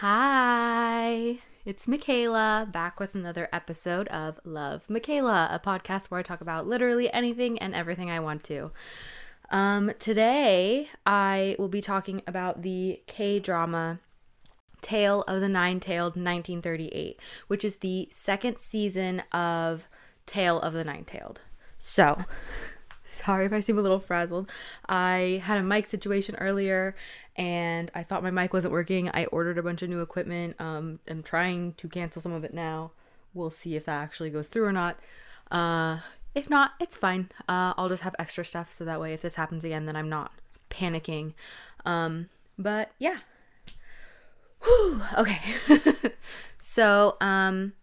Hi, it's Mikaela back with another episode of Love Mikaela, a podcast where I talk about literally anything and everything I want to. Um, today, I will be talking about the K drama Tale of the Nine Tailed 1938, which is the second season of Tale of the Nine Tailed. So, sorry if I seem a little frazzled. I had a mic situation earlier and I thought my mic wasn't working. I ordered a bunch of new equipment. Um, I'm trying to cancel some of it now. We'll see if that actually goes through or not. Uh, if not, it's fine. Uh, I'll just have extra stuff so that way if this happens again, then I'm not panicking. Um, but yeah. Whew, okay. so, um,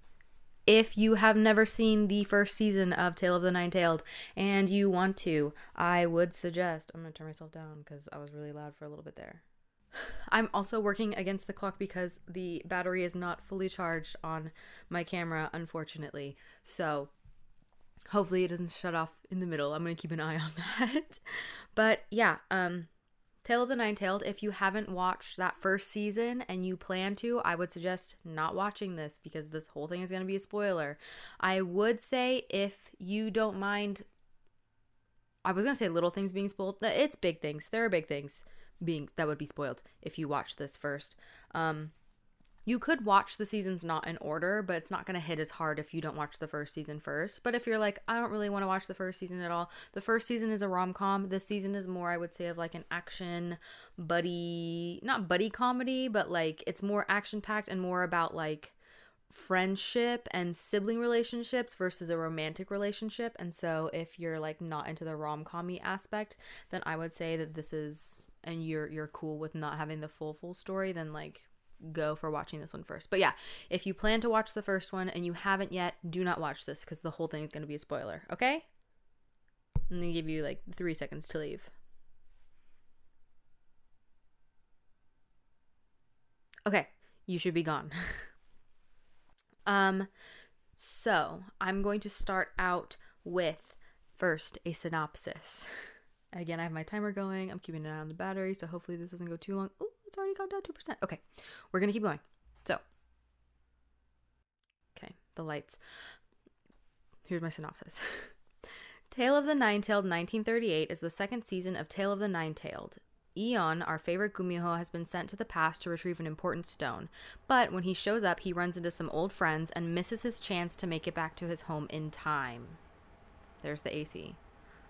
if you have never seen the first season of Tale of the Nine Tailed and you want to, I would suggest. I'm gonna turn myself down because I was really loud for a little bit there. I'm also working against the clock because the battery is not fully charged on my camera, unfortunately. So hopefully it doesn't shut off in the middle. I'm gonna keep an eye on that. but yeah, um, Tale of the Nine Tailed, if you haven't watched that first season and you plan to, I would suggest not watching this because this whole thing is going to be a spoiler. I would say if you don't mind, I was going to say little things being spoiled. It's big things. There are big things being that would be spoiled if you watch this first. Um, you could watch the seasons not in order, but it's not going to hit as hard if you don't watch the first season first. But if you're like, I don't really want to watch the first season at all, the first season is a rom com. This season is more, I would say, of like an action buddy, not buddy comedy, but like it's more action packed and more about like friendship and sibling relationships versus a romantic relationship. And so if you're like not into the rom-commy aspect, then I would say that this is and you're you're cool with not having the full full story, then like go for watching this one first. But yeah, if you plan to watch the first one and you haven't yet, do not watch this because the whole thing is going to be a spoiler, okay? Going to give you like three seconds to leave. Okay, you should be gone. um, so I'm going to start out with first a synopsis. Again, I have my timer going. I'm keeping an eye on the battery, so hopefully this doesn't go too long. Ooh, it's already gone down 2%. Okay, we're going to keep going. So, okay, the lights. Here's my synopsis. Tale of the Nine-Tailed 1938 is the second season of Tale of the Nine-Tailed. Eon, our favorite Gumiho, has been sent to the past to retrieve an important stone. But when he shows up, he runs into some old friends and misses his chance to make it back to his home in time. There's the AC.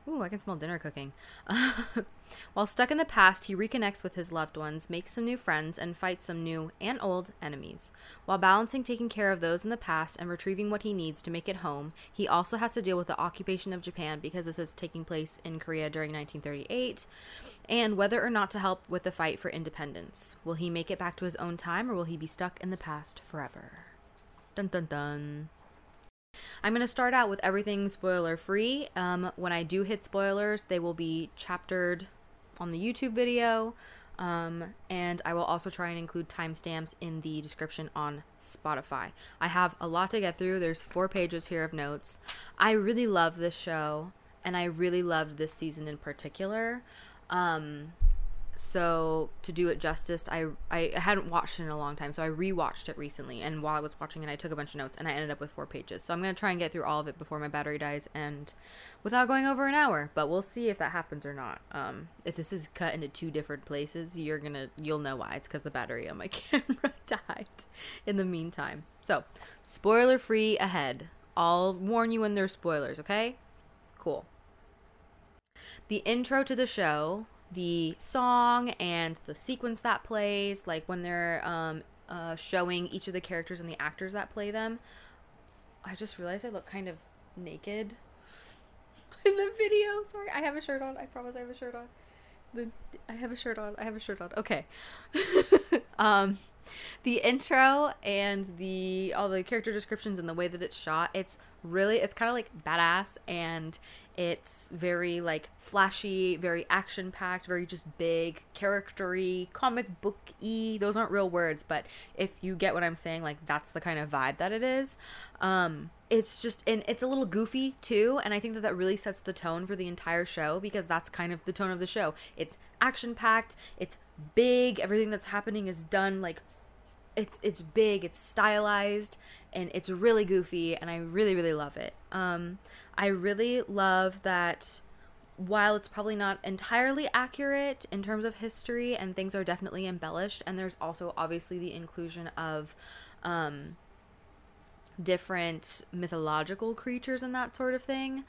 Ooh, I can smell dinner cooking. While stuck in the past, he reconnects with his loved ones, makes some new friends, and fights some new and old enemies. While balancing taking care of those in the past and retrieving what he needs to make it home, he also has to deal with the occupation of Japan because this is taking place in Korea during 1938, and whether or not to help with the fight for independence. Will he make it back to his own time or will he be stuck in the past forever? Dun dun dun. I'm going to start out with everything spoiler free. Um, when I do hit spoilers, they will be chaptered on the YouTube video. Um, and I will also try and include timestamps in the description on Spotify. I have a lot to get through. There's four pages here of notes. I really love this show, and I really loved this season in particular. Um, so to do it justice I, I hadn't watched it in a long time so i rewatched it recently and while i was watching it i took a bunch of notes and i ended up with four pages. So i'm going to try and get through all of it before my battery dies and without going over an hour but we'll see if that happens or not. Um, if this is cut into two different places you're gonna you'll know why. It's because the battery on my camera died in the meantime. So spoiler free ahead. I'll warn you when there's spoilers okay? Cool. The intro to the show the song and the sequence that plays, like when they're um, uh, showing each of the characters and the actors that play them. I just realized I look kind of naked in the video. Sorry, I have a shirt on. I promise I have a shirt on. The I have a shirt on. I have a shirt on. Okay. um the intro and the all the character descriptions and the way that it's shot, it's really it's kind of like badass and it's very like flashy, very action packed, very just big, charactery, comic book. Those aren't real words, but if you get what I'm saying, like that's the kind of vibe that it is. Um, it's just and it's a little goofy too, and I think that that really sets the tone for the entire show because that's kind of the tone of the show. It's action packed, it's big, everything that's happening is done like it's it's big, it's stylized, and it's really goofy, and I really really love it. Um, I really love that while it's probably not entirely accurate in terms of history and things are definitely embellished and there's also obviously the inclusion of um, different mythological creatures and that sort of thing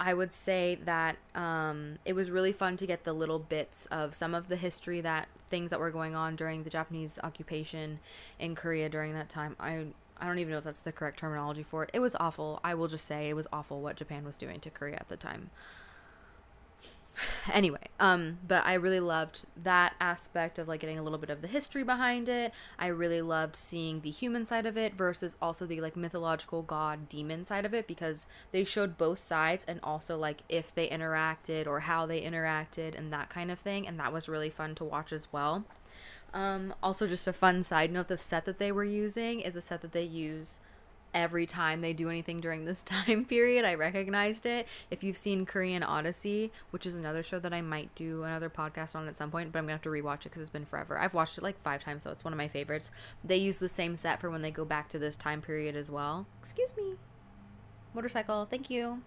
i would say that um, it was really fun to get the little bits of some of the history that things that were going on during the japanese occupation in korea during that time i I don't even know if that's the correct terminology for it. It was awful. I will just say it was awful what Japan was doing to Korea at the time anyway um but i really loved that aspect of like getting a little bit of the history behind it. I really loved seeing the human side of it versus also the like mythological god demon side of it because they showed both sides and also like if they interacted or how they interacted and that kind of thing and that was really fun to watch as well. Um also just a fun side note the set that they were using is a set that they use every time they do anything during this time period. I recognized it. If you've seen Korean Odyssey, which is another show that I might do another podcast on at some point, but I'm gonna have to rewatch it because it's been forever. I've watched it like five times, so it's one of my favorites. They use the same set for when they go back to this time period as well. Excuse me. Motorcycle, thank you.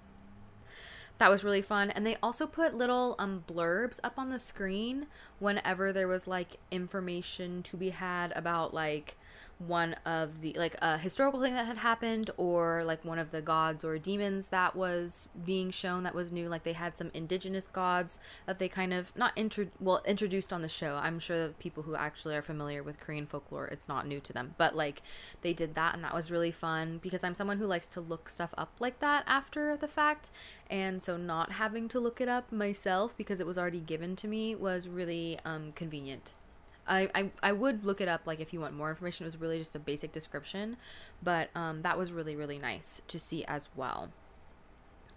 That was really fun. And they also put little um blurbs up on the screen whenever there was like information to be had about like one of the like a historical thing that had happened or like one of the gods or demons that was being shown that was new. Like they had some indigenous gods that they kind of not intro well introduced on the show. I'm sure people who actually are familiar with korean folklore it's not new to them. But like they did that and that was really fun because i'm someone who likes to look stuff up like that after the fact. And so not having to look it up myself because it was already given to me was really um, convenient I, I, I would look it up like if you want more information. It was really just a basic description, but um, that was really really nice to see as well.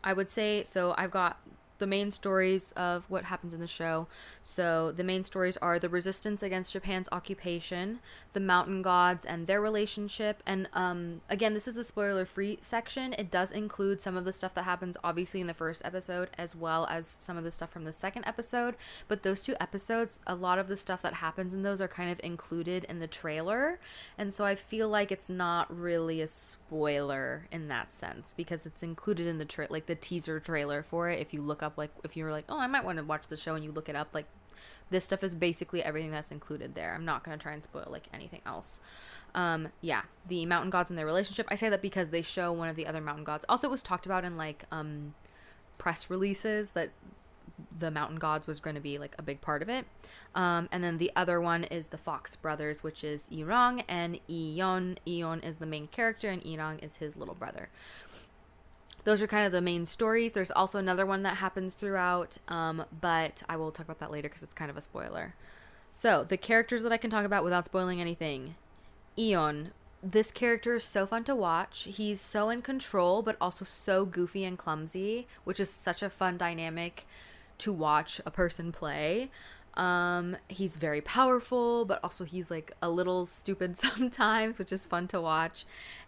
I would say so. I've got the main stories of what happens in the show. So the main stories are the resistance against Japan's occupation, the mountain gods and their relationship, and um again this is the spoiler free section. It does include some of the stuff that happens obviously in the first episode as well as some of the stuff from the second episode, but those two episodes, a lot of the stuff that happens in those are kind of included in the trailer. And so I feel like it's not really a spoiler in that sense because it's included in the tra- like the teaser trailer for it if you look up like if you're like oh i might want to watch the show and you look it up like this stuff is basically everything that's included there. I'm not going to try and spoil like anything else. Um yeah the mountain gods and their relationship. I say that because they show one of the other mountain gods. Also it was talked about in like um press releases that the mountain gods was going to be like a big part of it. Um, and then the other one is the Fox brothers, which is Irang and Eon. Eon is the main character, and Irang is his little brother those are kind of the main stories. There's also another one that happens throughout, um, but I will talk about that later because it's kind of a spoiler. So, the characters that I can talk about without spoiling anything Eon. This character is so fun to watch. He's so in control, but also so goofy and clumsy, which is such a fun dynamic to watch a person play. Um, he's very powerful, but also he's like a little stupid sometimes, which is fun to watch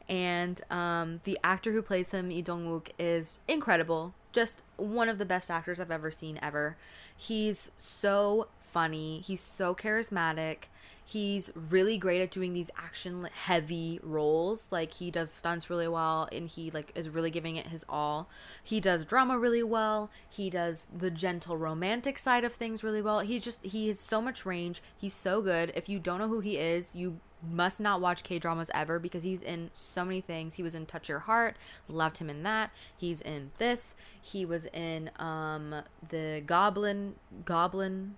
and um, the actor who plays him, Lee Dong-wook, is incredible. Just one of the best actors I've ever seen ever. He's so funny. He's so charismatic. He's really great at doing these action heavy roles. Like he does stunts really well and he like is really giving it his all. He does drama really well. He does the gentle romantic side of things really well. He's just he has so much range. He's so good. If you don't know who he is, you must not watch K dramas ever because he's in so many things. He was in Touch Your Heart, loved him in that. He's in this. He was in um the Goblin Goblin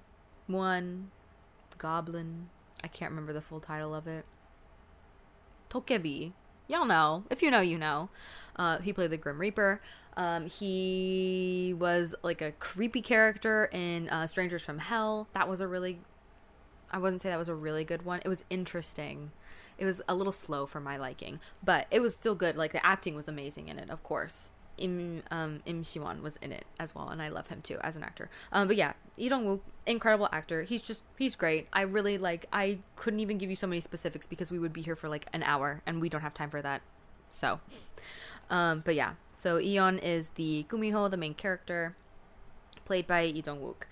one Goblin. I can't remember the full title of it. Dokkaebi. Y'all know. If you know, you know. Uh, he played the Grim Reaper. Um, he was like a creepy character in uh, Strangers from Hell. That was a really I wouldn't say that was a really good one. It was interesting. It was a little slow for my liking, but it was still good. Like the acting was amazing in it, of course. Im um Im Si-wan was in it as well, and I love him too as an actor. Um, but yeah, Lee Dong Wook, incredible actor. He's just he's great. I really like. I couldn't even give you so many specifics because we would be here for like an hour, and we don't have time for that. So, um, but yeah. So Eon is the Gumiho, the main character, played by Lee Dong Wook.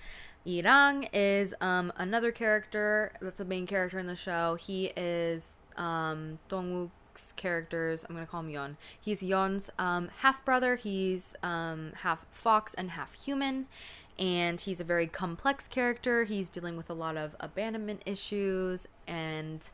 Irang is um, another character that's a main character in the show. He is um, Characters. I'm gonna call him Yon. He's Yon's um, half brother. He's um, half fox and half human, and he's a very complex character. He's dealing with a lot of abandonment issues and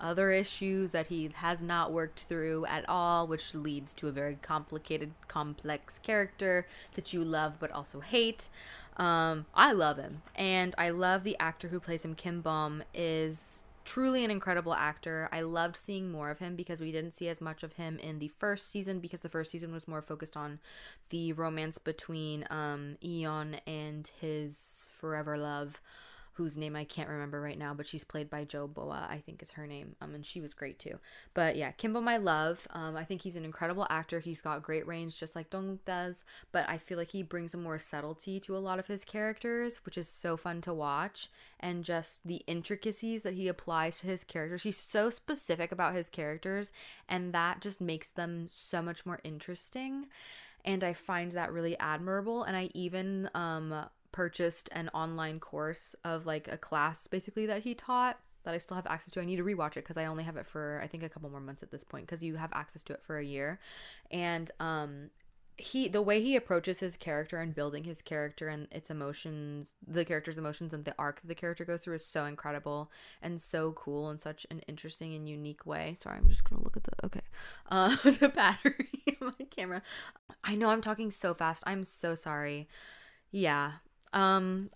other issues that he has not worked through at all, which leads to a very complicated, complex character that you love but also hate. Um, I love him, and I love the actor who plays him. Kim Bum is truly an incredible actor. I loved seeing more of him because we didn't see as much of him in the first season because the first season was more focused on the romance between um, Eon and his forever love whose name I can't remember right now, but she's played by Jo Bo-ah, I think is her name. Um, and she was great too. But yeah, Kimbo, my love. Um, I think he's an incredible actor. He's got great range, just like Dong does. But I feel like he brings a more subtlety to a lot of his characters, which is so fun to watch. And just the intricacies that he applies to his characters. He's so specific about his characters, and that just makes them so much more interesting and I find that really admirable. And I even um, purchased an online course of like a class basically that he taught that I still have access to. I need to rewatch it because I only have it for I think a couple more months at this point because you have access to it for a year. And um he the way he approaches his character and building his character and its emotions the character's emotions and the arc that the character goes through is so incredible and so cool in such an interesting and unique way. Sorry i'm just gonna look at the okay. Uh the battery of my camera. I know i'm talking so fast. I'm so sorry. Yeah um,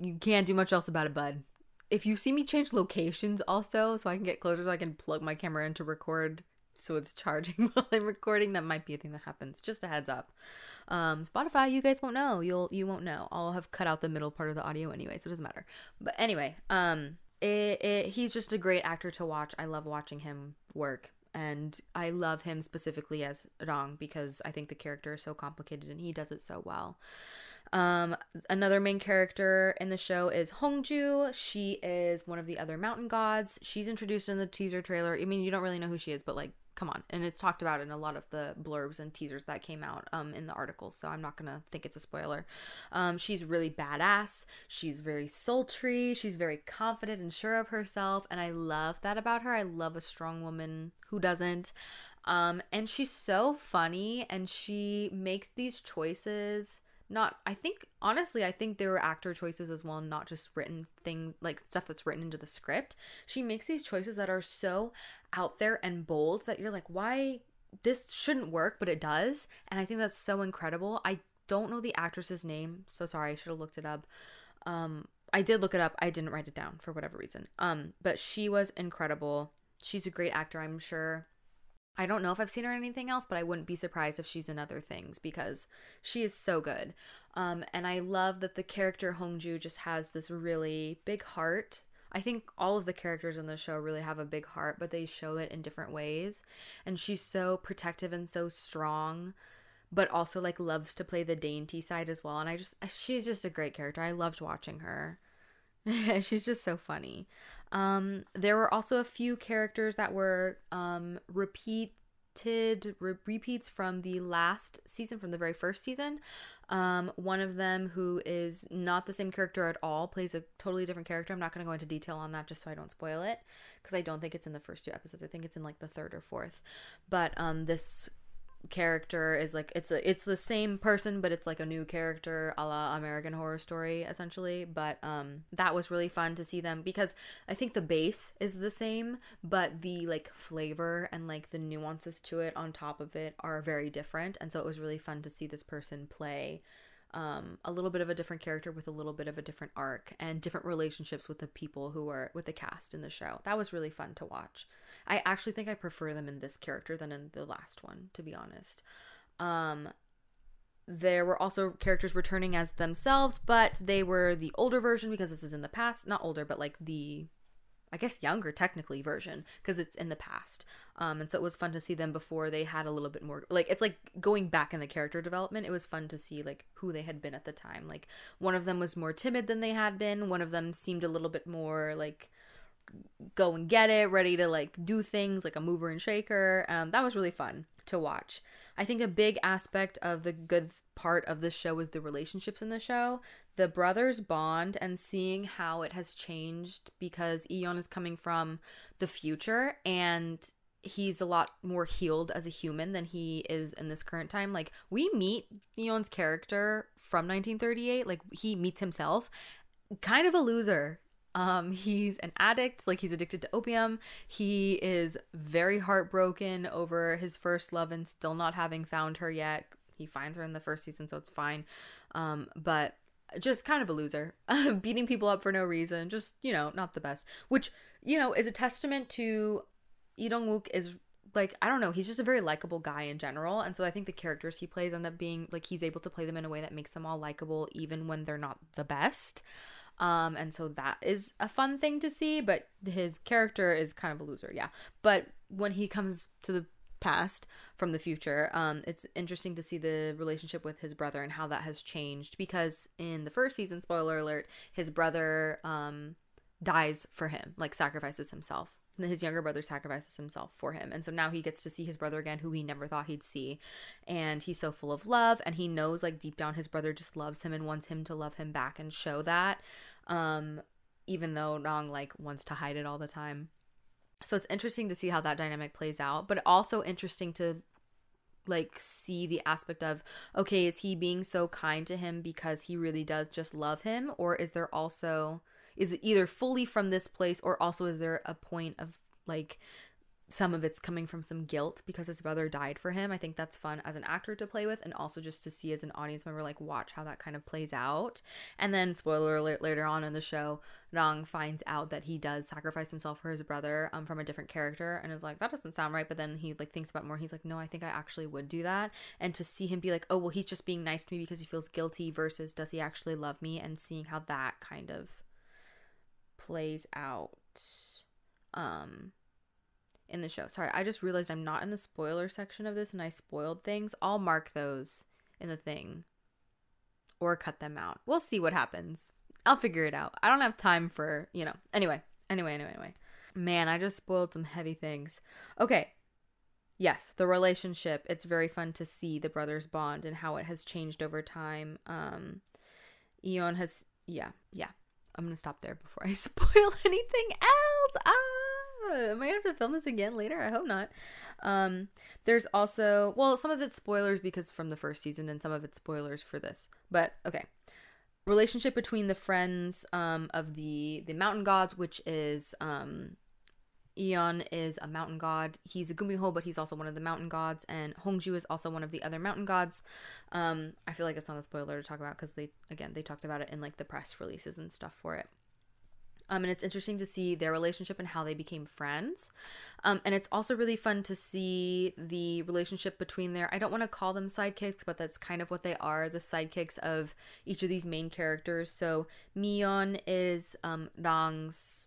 you can't do much else about it, bud. If you see me change locations also, so I can get closer, so I can plug my camera in to record, so it's charging while I'm recording, that might be a thing that happens. Just a heads up. Um, Spotify, you guys won't know. You'll you won't know. I'll have cut out the middle part of the audio anyway, so it doesn't matter. But anyway, um, it, it he's just a great actor to watch. I love watching him work and I love him specifically as Rang because I think the character is so complicated and he does it so well. Um, another main character in the show is Hongju. She is one of the other mountain gods. She's introduced in the teaser trailer. I mean, you don't really know who she is, but like, come on. And it's talked about in a lot of the blurbs and teasers that came out um, in the articles, so I'm not gonna think it's a spoiler. Um, she's really badass. She's very sultry. She's very confident and sure of herself, and I love that about her. I love a strong woman who doesn't. Um, and she's so funny, and she makes these choices not i think honestly i think there were actor choices as well not just written things like stuff that's written into the script. She makes these choices that are so out there and bold that you're like why? This shouldn't work but it does and i think that's so incredible. I don't know the actress's name so sorry i should have looked it up. Um i did look it up. I didn't write it down for whatever reason. Um but she was incredible. She's a great actor i'm sure I don't know if I've seen her in anything else, but I wouldn't be surprised if she's in other things because she is so good. Um, and I love that the character Hongju just has this really big heart. I think all of the characters in the show really have a big heart, but they show it in different ways. And she's so protective and so strong, but also like loves to play the dainty side as well. And I just, she's just a great character. I loved watching her. she's just so funny. Um, there were also a few characters that were um, repeated re- repeats from the last season, from the very first season. Um, one of them who is not the same character at all plays a totally different character. I'm not going to go into detail on that just so I don't spoil it because I don't think it's in the first two episodes. I think it's in like the third or fourth. But um, this character is like it's a it's the same person but it's like a new character a la american horror story essentially but um that was really fun to see them because i think the base is the same but the like flavor and like the nuances to it on top of it are very different and so it was really fun to see this person play um, a little bit of a different character with a little bit of a different arc and different relationships with the people who were with the cast in the show. That was really fun to watch. I actually think I prefer them in this character than in the last one, to be honest. Um, there were also characters returning as themselves, but they were the older version because this is in the past. Not older, but like the, I guess, younger technically version because it's in the past. Um, and so it was fun to see them before they had a little bit more. Like it's like going back in the character development. It was fun to see like who they had been at the time. Like one of them was more timid than they had been. One of them seemed a little bit more like go and get it, ready to like do things like a mover and shaker. Um, that was really fun to watch. I think a big aspect of the good part of the show is the relationships in the show. the brothers bond and seeing how it has changed because Eon is coming from the future and he's a lot more healed as a human than he is in this current time. Like we meet Eon's character from 1938, like he meets himself, kind of a loser. Um, he's an addict, like he's addicted to opium. He is very heartbroken over his first love and still not having found her yet. He finds her in the first season, so it's fine. Um, but just kind of a loser, beating people up for no reason, just, you know, not the best, which, you know, is a testament to Lee Dong Wook is like I don't know, he's just a very likable guy in general, and so I think the characters he plays end up being like he's able to play them in a way that makes them all likable even when they're not the best. Um, and so that is a fun thing to see, but his character is kind of a loser, yeah. But when he comes to the past from the future, um, it's interesting to see the relationship with his brother and how that has changed because in the first season, spoiler alert, his brother um dies for him, like sacrifices himself his younger brother sacrifices himself for him. And so now he gets to see his brother again who he never thought he'd see. And he's so full of love and he knows like deep down his brother just loves him and wants him to love him back and show that um even though Nong like wants to hide it all the time. So it's interesting to see how that dynamic plays out but also interesting to like see the aspect of okay is he being so kind to him because he really does just love him? Or is there also is it either fully from this place or also is there a point of like some of it's coming from some guilt because his brother died for him. I think that's fun as an actor to play with and also just to see as an audience member, like watch how that kind of plays out. And then, spoiler alert, later on in the show, Rang finds out that he does sacrifice himself for his brother um, from a different character and is like, that doesn't sound right. But then he like thinks about more. He's like, no, I think I actually would do that. And to see him be like, oh, well, he's just being nice to me because he feels guilty versus does he actually love me and seeing how that kind of plays out um in the show. Sorry, I just realized I'm not in the spoiler section of this and I spoiled things. I'll mark those in the thing or cut them out. We'll see what happens. I'll figure it out. I don't have time for, you know. Anyway, anyway, anyway, anyway. Man, I just spoiled some heavy things. Okay. Yes, the relationship. It's very fun to see the brothers bond and how it has changed over time. Um Eon has yeah, yeah. I'm gonna stop there before I spoil anything else. Ah, am I gonna have to film this again later? I hope not. Um, there's also well, some of it's spoilers because from the first season, and some of it's spoilers for this. But okay, relationship between the friends um of the the mountain gods, which is um Eon is a mountain god. He's a Gumiho, but he's also one of the mountain gods, and Hongju is also one of the other mountain gods. Um, I feel like it's not a spoiler to talk about because they again they talked about it in like the press releases and stuff for it. Um, and it's interesting to see their relationship and how they became friends. Um, and it's also really fun to see the relationship between their, I don't want to call them sidekicks, but that's kind of what they are the sidekicks of each of these main characters. So Mion is um,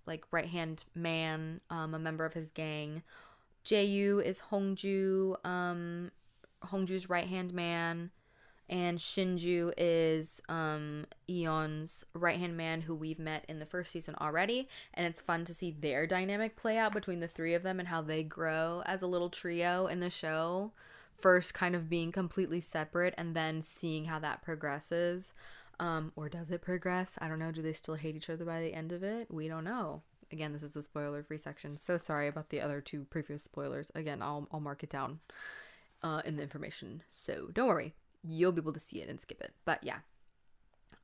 like right hand man, um, a member of his gang. Jaeyu is Hongju, um, Hongju's right hand man and Shinju is um Eon's right-hand man who we've met in the first season already. And it's fun to see their dynamic play out between the three of them and how they grow as a little trio in the show. First kind of being completely separate and then seeing how that progresses. Um or does it progress? I don't know. Do they still hate each other by the end of it? We don't know. Again this is a spoiler free section. So sorry about the other two previous spoilers. Again I'll I'll mark it down uh in the information. So don't worry you'll be able to see it and skip it. But yeah.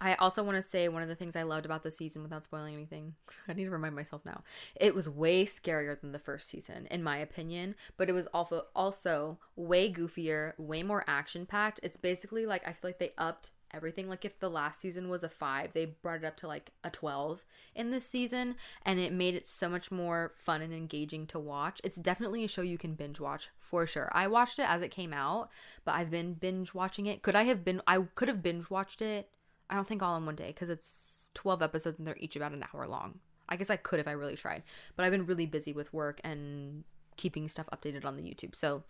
I also want to say one of the things I loved about the season without spoiling anything. I need to remind myself now. It was way scarier than the first season, in my opinion, but it was also also way goofier, way more action packed. It's basically like I feel like they upped everything. Like if the last season was a five, they brought it up to like a 12 in this season, and it made it so much more fun and engaging to watch. It's definitely a show you can binge watch for sure. I watched it as it came out, but I've been binge watching it. Could I have been, I could have binge watched it, I don't think all in one day because it's 12 episodes and they're each about an hour long. I guess I could if I really tried, but I've been really busy with work and keeping stuff updated on the YouTube. So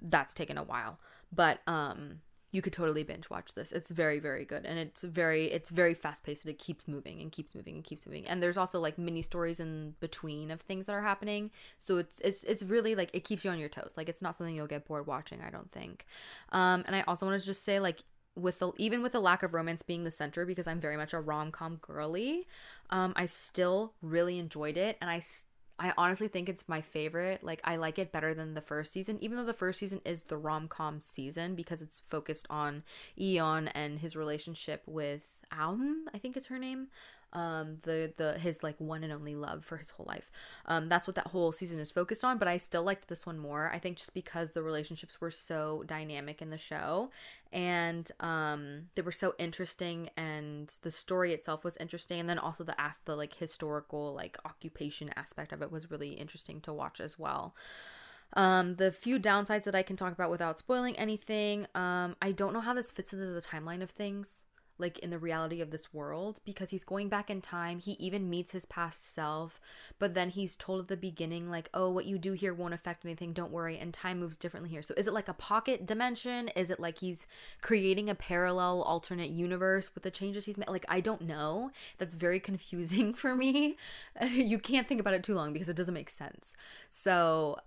that's taken a while. But um you could totally binge watch this. It's very very good and it's very it's very fast paced it keeps moving and keeps moving and keeps moving. And there's also like mini stories in between of things that are happening. So it's it's it's really like it keeps you on your toes. Like it's not something you'll get bored watching, I don't think. Um and I also want to just say like with the even with the lack of romance being the center because I'm very much a rom-com girly, um I still really enjoyed it and I I honestly think it's my favorite. Like I like it better than the first season, even though the first season is the rom-com season because it's focused on Eon and his relationship with Alm, I think is her name um the the his like one and only love for his whole life. Um that's what that whole season is focused on but i still liked this one more. I think just because the relationships were so dynamic in the show and um they were so interesting and the story itself was interesting and then also the as the like historical like occupation aspect of it was really interesting to watch as well. Um, the few downsides that I can talk about without spoiling anything, um, I don't know how this fits into the timeline of things like in the reality of this world because he's going back in time. He even meets his past self, but then he's told at the beginning, like, oh, what you do here won't affect anything, don't worry, and time moves differently here. So is it like a pocket dimension? Is it like he's creating a parallel alternate universe with the changes he's made? Like, I don't know. That's very confusing for me. you can't think about it too long because it doesn't make sense. So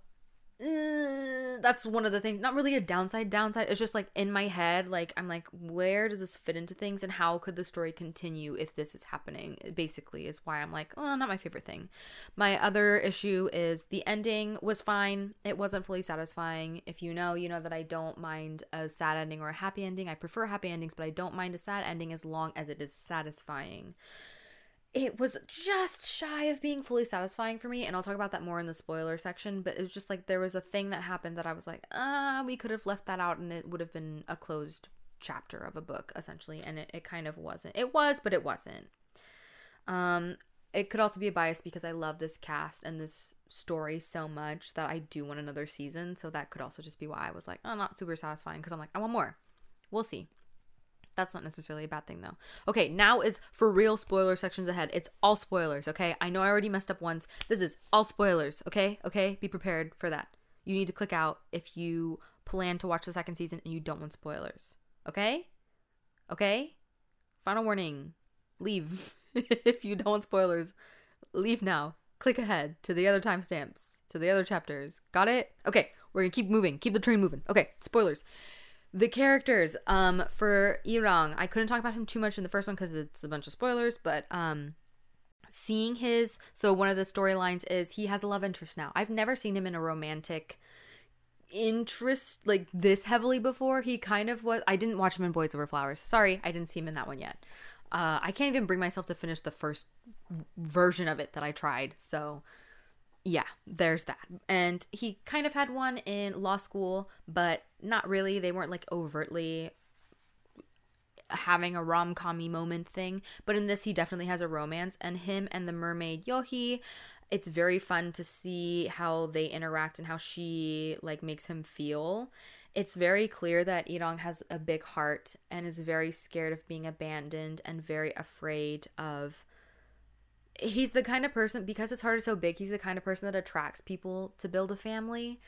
uh, that's one of the things not really a downside downside it's just like in my head like i'm like where does this fit into things and how could the story continue if this is happening basically is why i'm like oh not my favorite thing. My other issue is the ending was fine it wasn't fully satisfying. If you know you know that i don't mind a sad ending or a happy ending i prefer happy endings but i don't mind a sad ending as long as it is satisfying it was just shy of being fully satisfying for me and i'll talk about that more in the spoiler section but it was just like there was a thing that happened that i was like ah we could have left that out and it would have been a closed chapter of a book essentially and it, it kind of wasn't. It was but it wasn't. Um it could also be a bias because i love this cast and this story so much that i do want another season so that could also just be why i was like oh not super satisfying because i'm like i want more. We'll see that's not necessarily a bad thing though. Okay, now is for real spoiler sections ahead. It's all spoilers, okay? I know I already messed up once. This is all spoilers, okay? Okay? Be prepared for that. You need to click out if you plan to watch the second season and you don't want spoilers. Okay? Okay? Final warning. Leave if you don't want spoilers. Leave now. Click ahead to the other timestamps, to the other chapters. Got it? Okay, we're gonna keep moving. Keep the train moving. Okay, spoilers. The characters, um, for Irang, I couldn't talk about him too much in the first one because it's a bunch of spoilers, but um, seeing his so one of the storylines is he has a love interest now. I've never seen him in a romantic interest like this heavily before. He kind of was. I didn't watch him in Boys Over Flowers. Sorry, I didn't see him in that one yet. Uh, I can't even bring myself to finish the first version of it that I tried. So yeah, there's that. And he kind of had one in law school, but not really. They weren't like overtly having a rom commy moment thing. But in this, he definitely has a romance. And him and the mermaid Yohi, it's very fun to see how they interact and how she like makes him feel. It's very clear that Irang has a big heart and is very scared of being abandoned and very afraid of he's the kind of person because his heart is so big he's the kind of person that attracts people to build a family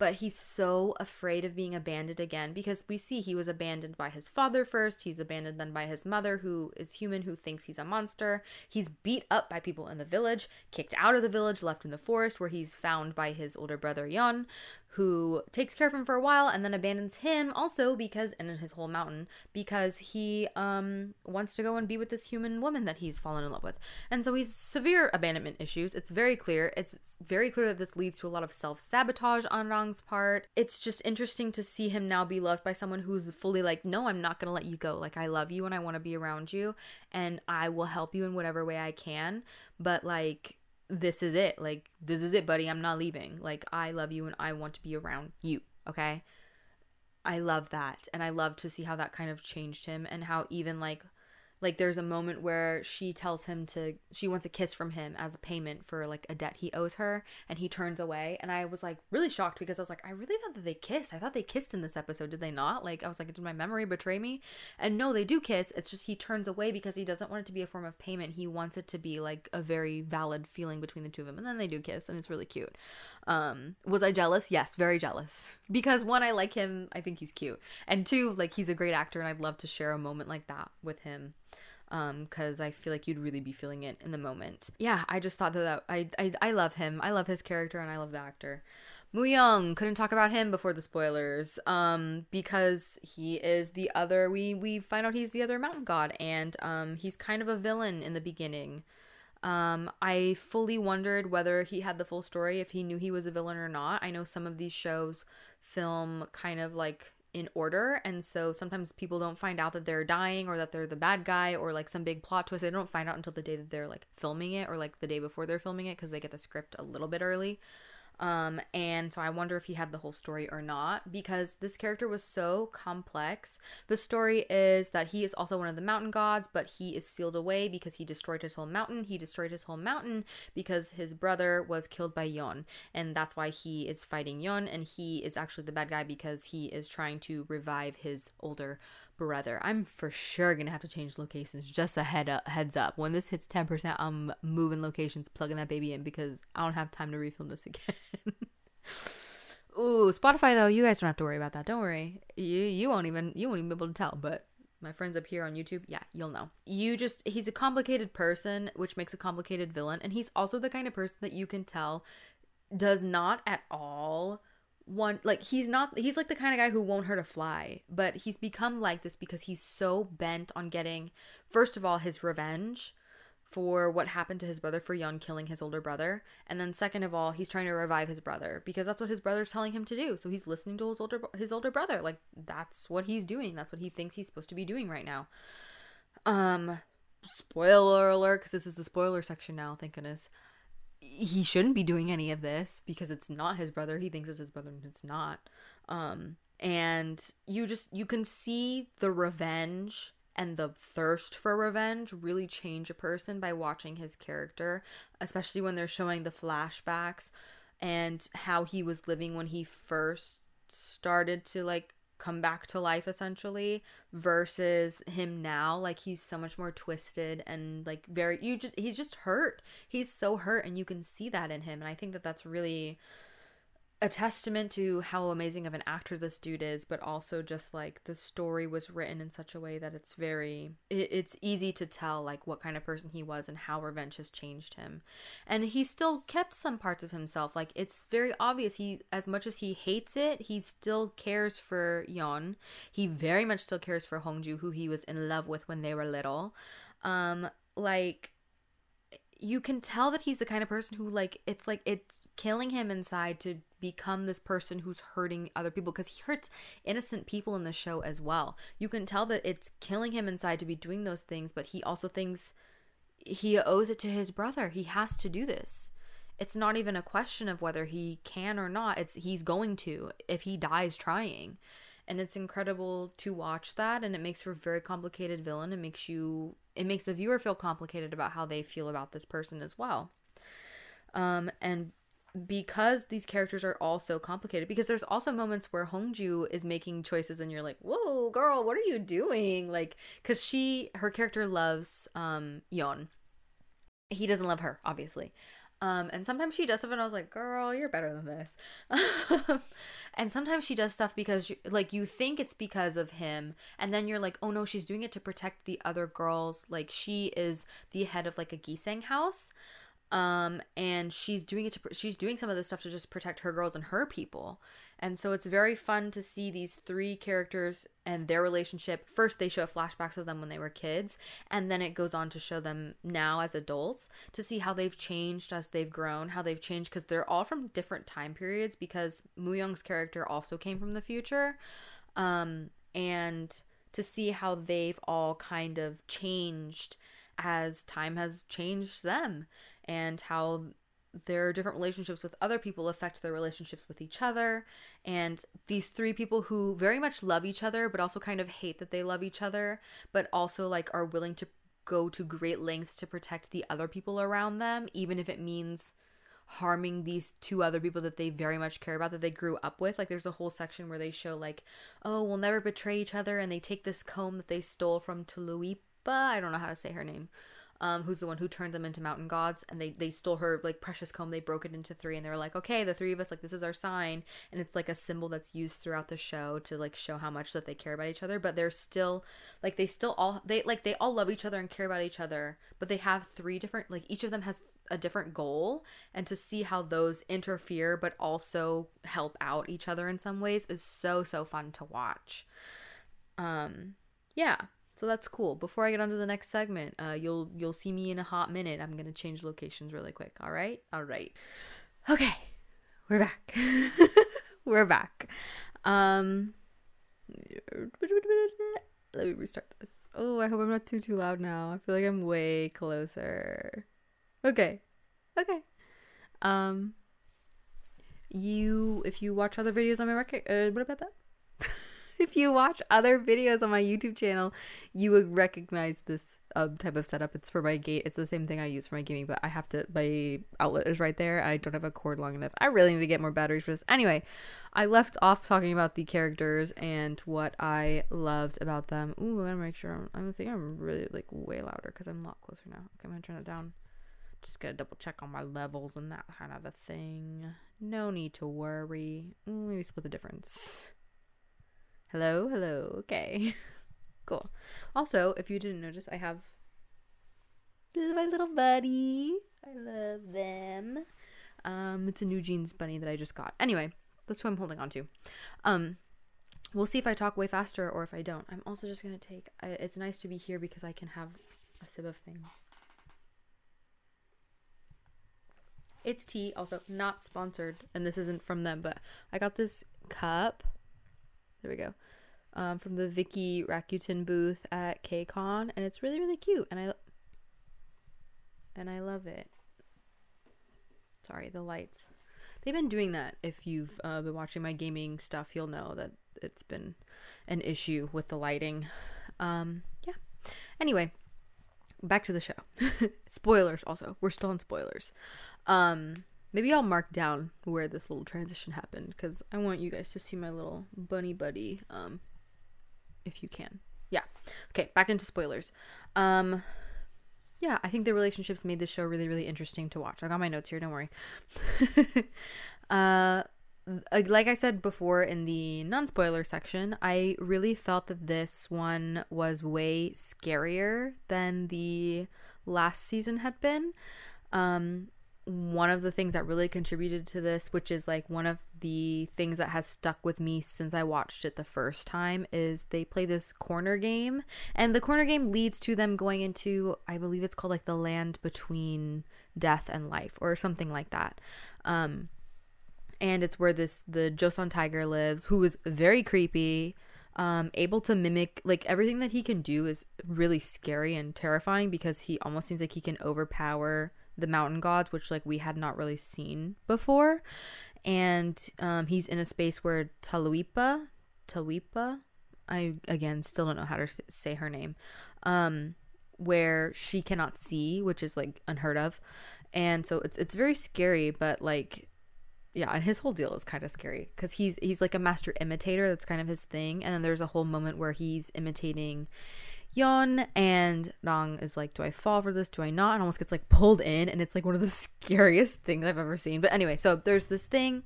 but he's so afraid of being abandoned again because we see he was abandoned by his father first. He's abandoned then by his mother, who is human, who thinks he's a monster. He's beat up by people in the village, kicked out of the village, left in the forest, where he's found by his older brother Yon, who takes care of him for a while and then abandons him also because and his whole mountain because he um wants to go and be with this human woman that he's fallen in love with. And so he's severe abandonment issues. It's very clear. It's very clear that this leads to a lot of self-sabotage on Rang's part. It's just interesting to see him now be loved by someone who's fully like, "No, I'm not going to let you go. Like I love you and I want to be around you and I will help you in whatever way I can." But like this is it. Like, this is it, buddy. I'm not leaving. Like, I love you and I want to be around you. Okay. I love that. And I love to see how that kind of changed him and how even like like there's a moment where she tells him to she wants a kiss from him as a payment for like a debt he owes her and he turns away and i was like really shocked because i was like i really thought that they kissed. I thought they kissed in this episode did they not? Like i was like did my memory betray me? And no they do kiss. It's just he turns away because he doesn't want it to be a form of payment. He wants it to be like a very valid feeling between the two of them and then they do kiss and it's really cute. Um was i jealous? Yes very jealous. Because one i like him. I think he's cute. And two like he's a great actor and i'd love to share a moment like that with him um because i feel like you'd really be feeling it in the moment yeah i just thought that, that I, I i love him i love his character and i love the actor Mu Young couldn't talk about him before the spoilers, um, because he is the other. We we find out he's the other mountain god, and um, he's kind of a villain in the beginning. Um, I fully wondered whether he had the full story, if he knew he was a villain or not. I know some of these shows film kind of like in order, and so sometimes people don't find out that they're dying or that they're the bad guy or like some big plot twist. They don't find out until the day that they're like filming it or like the day before they're filming it because they get the script a little bit early. Um, and so I wonder if he had the whole story or not because this character was so complex. The story is that he is also one of the mountain gods, but he is sealed away because he destroyed his whole mountain. He destroyed his whole mountain because his brother was killed by Yon, and that's why he is fighting Yon, and he is actually the bad guy because he is trying to revive his older brother. I'm for sure gonna have to change locations. Just a head up, heads up. When this hits 10%, I'm moving locations, plugging that baby in because I don't have time to refilm this again. Ooh, Spotify though, you guys don't have to worry about that. Don't worry. You you won't even you won't even be able to tell, but my friends up here on YouTube, yeah, you'll know. You just he's a complicated person, which makes a complicated villain, and he's also the kind of person that you can tell does not at all one like he's not he's like the kind of guy who won't hurt a fly but he's become like this because he's so bent on getting first of all his revenge for what happened to his brother for Yon killing his older brother and then second of all he's trying to revive his brother because that's what his brother's telling him to do. So he's listening to his older his older brother. Like that's what he's doing. That's what he thinks he's supposed to be doing right now. Um spoiler alert because this is the spoiler section now thank goodness he shouldn't be doing any of this because it's not his brother. He thinks it's his brother and it's not. Um and you just you can see the revenge and the thirst for revenge really change a person by watching his character, especially when they're showing the flashbacks and how he was living when he first started to like come back to life essentially versus him now. Like he's so much more twisted and like very you just he's just hurt. He's so hurt and you can see that in him and i think that that's really a testament to how amazing of an actor this dude is, but also just like the story was written in such a way that it's very it, it's easy to tell like what kind of person he was and how revenge has changed him. And he still kept some parts of himself. Like it's very obvious he as much as he hates it, he still cares for Yon. He very much still cares for Hongju who he was in love with when they were little. Um like you can tell that he's the kind of person who like it's like it's killing him inside to become this person who's hurting other people because he hurts innocent people in the show as well. You can tell that it's killing him inside to be doing those things, but he also thinks he owes it to his brother. He has to do this. It's not even a question of whether he can or not. It's he's going to if he dies trying and it's incredible to watch that and it makes for a very complicated villain it makes you it makes the viewer feel complicated about how they feel about this person as well um and because these characters are all so complicated because there's also moments where Hongju is making choices and you're like, "Whoa, girl, what are you doing?" Like cuz she her character loves um Yon. He doesn't love her, obviously. Um, and sometimes she does stuff, and I was like, "Girl, you're better than this." and sometimes she does stuff because, like, you think it's because of him, and then you're like, "Oh no, she's doing it to protect the other girls." Like, she is the head of like a Gisaeng house, um and she's doing it to she's doing some of this stuff to just protect her girls and her people and so it's very fun to see these three characters and their relationship. First they show flashbacks of them when they were kids and then it goes on to show them now as adults to see how they've changed as they've grown how they've changed because they're all from different time periods because Mu Young's character also came from the future. Um and to see how they've all kind of changed as time has changed them and how their different relationships with other people affect their relationships with each other. And these three people who very much love each other but also kind of hate that they love each other but also like are willing to go to great lengths to protect the other people around them even if it means harming these two other people that they very much care about that they grew up with. Like there's a whole section where they show like oh we'll never betray each other and they take this comb that they stole from Tuluipa I don't know how to say her name um, who's the one who turned them into mountain gods, and they they stole her like precious comb. They broke it into three, and they were like, okay, the three of us, like this is our sign, and it's like a symbol that's used throughout the show to like show how much that they care about each other. But they're still like they still all they like they all love each other and care about each other, but they have three different like each of them has a different goal and to see how those interfere but also help out each other in some ways is so so fun to watch um yeah so that's cool before i get on to the next segment uh you'll you'll see me in a hot minute i'm gonna change locations really quick all right all right okay we're back we're back um let me restart this. Oh, I hope I'm not too too loud now. I feel like I'm way closer. Okay. Okay. Um you if you watch other videos on my market uh? if you watch other videos on my YouTube channel, you would recognize this um, type of setup. It's for my gate. It's the same thing I use for my gaming, but I have to. My outlet is right there. I don't have a cord long enough. I really need to get more batteries for this. Anyway, I left off talking about the characters and what I loved about them. Ooh, I gotta make sure. I'm, I'm think I'm really like way louder because I'm a lot closer now. Okay, I'm gonna turn it down. Just gotta double check on my levels and that kind of a thing. No need to worry. Ooh, maybe split the difference. Hello, hello. Okay. cool. Also, if you didn't notice, I have this is my little buddy. I love them. Um, it's a NewJeans bunny that I just got. Anyway, that's who I'm holding on to. Um, we'll see if I talk way faster or if I don't. I'm also just gonna take. I, it's nice to be here because I can have a sip of things. It's tea, also not sponsored, and this isn't from them, but I got this cup there we go. Um, from the Viki Rakuten booth at KCON, and it's really really cute, and I and I love it. Sorry, the lights. They've been doing that. If you've uh, been watching my gaming stuff, you'll know that it's been an issue with the lighting. Um, yeah. Anyway, back to the show. spoilers. Also, we're still in spoilers. Um, Maybe I'll mark down where this little transition happened because I want you guys to see my little bunny buddy. Um, if you can. Yeah. Okay, back into spoilers. Um, yeah, I think the relationships made this show really, really interesting to watch. I got my notes here. Don't worry. uh, like I said before in the non spoiler section, I really felt that this one was way scarier than the last season had been. Um, one of the things that really contributed to this, which is like one of the things that has stuck with me since I watched it the first time, is they play this corner game. And the corner game leads to them going into, I believe it's called like the land between death and life or something like that. Um, and it's where this, the Joseon Tiger lives, who is very creepy. Um, able to mimic like everything that he can do is really scary and terrifying because he almost seems like he can overpower the mountain gods, which like we had not really seen before. And um, he's in a space where Taluipa, Taluipa, I again still don't know how to say her name, um, where she cannot see, which is like unheard of, and so it's it's very scary, but like yeah and his whole deal is kind of scary because he's he's like a master imitator that's kind of his thing and then there's a whole moment where he's imitating Eon and Rang is like, Do I fall for this? Do I not? And almost gets like pulled in, and it's like one of the scariest things I've ever seen. But anyway, so there's this thing.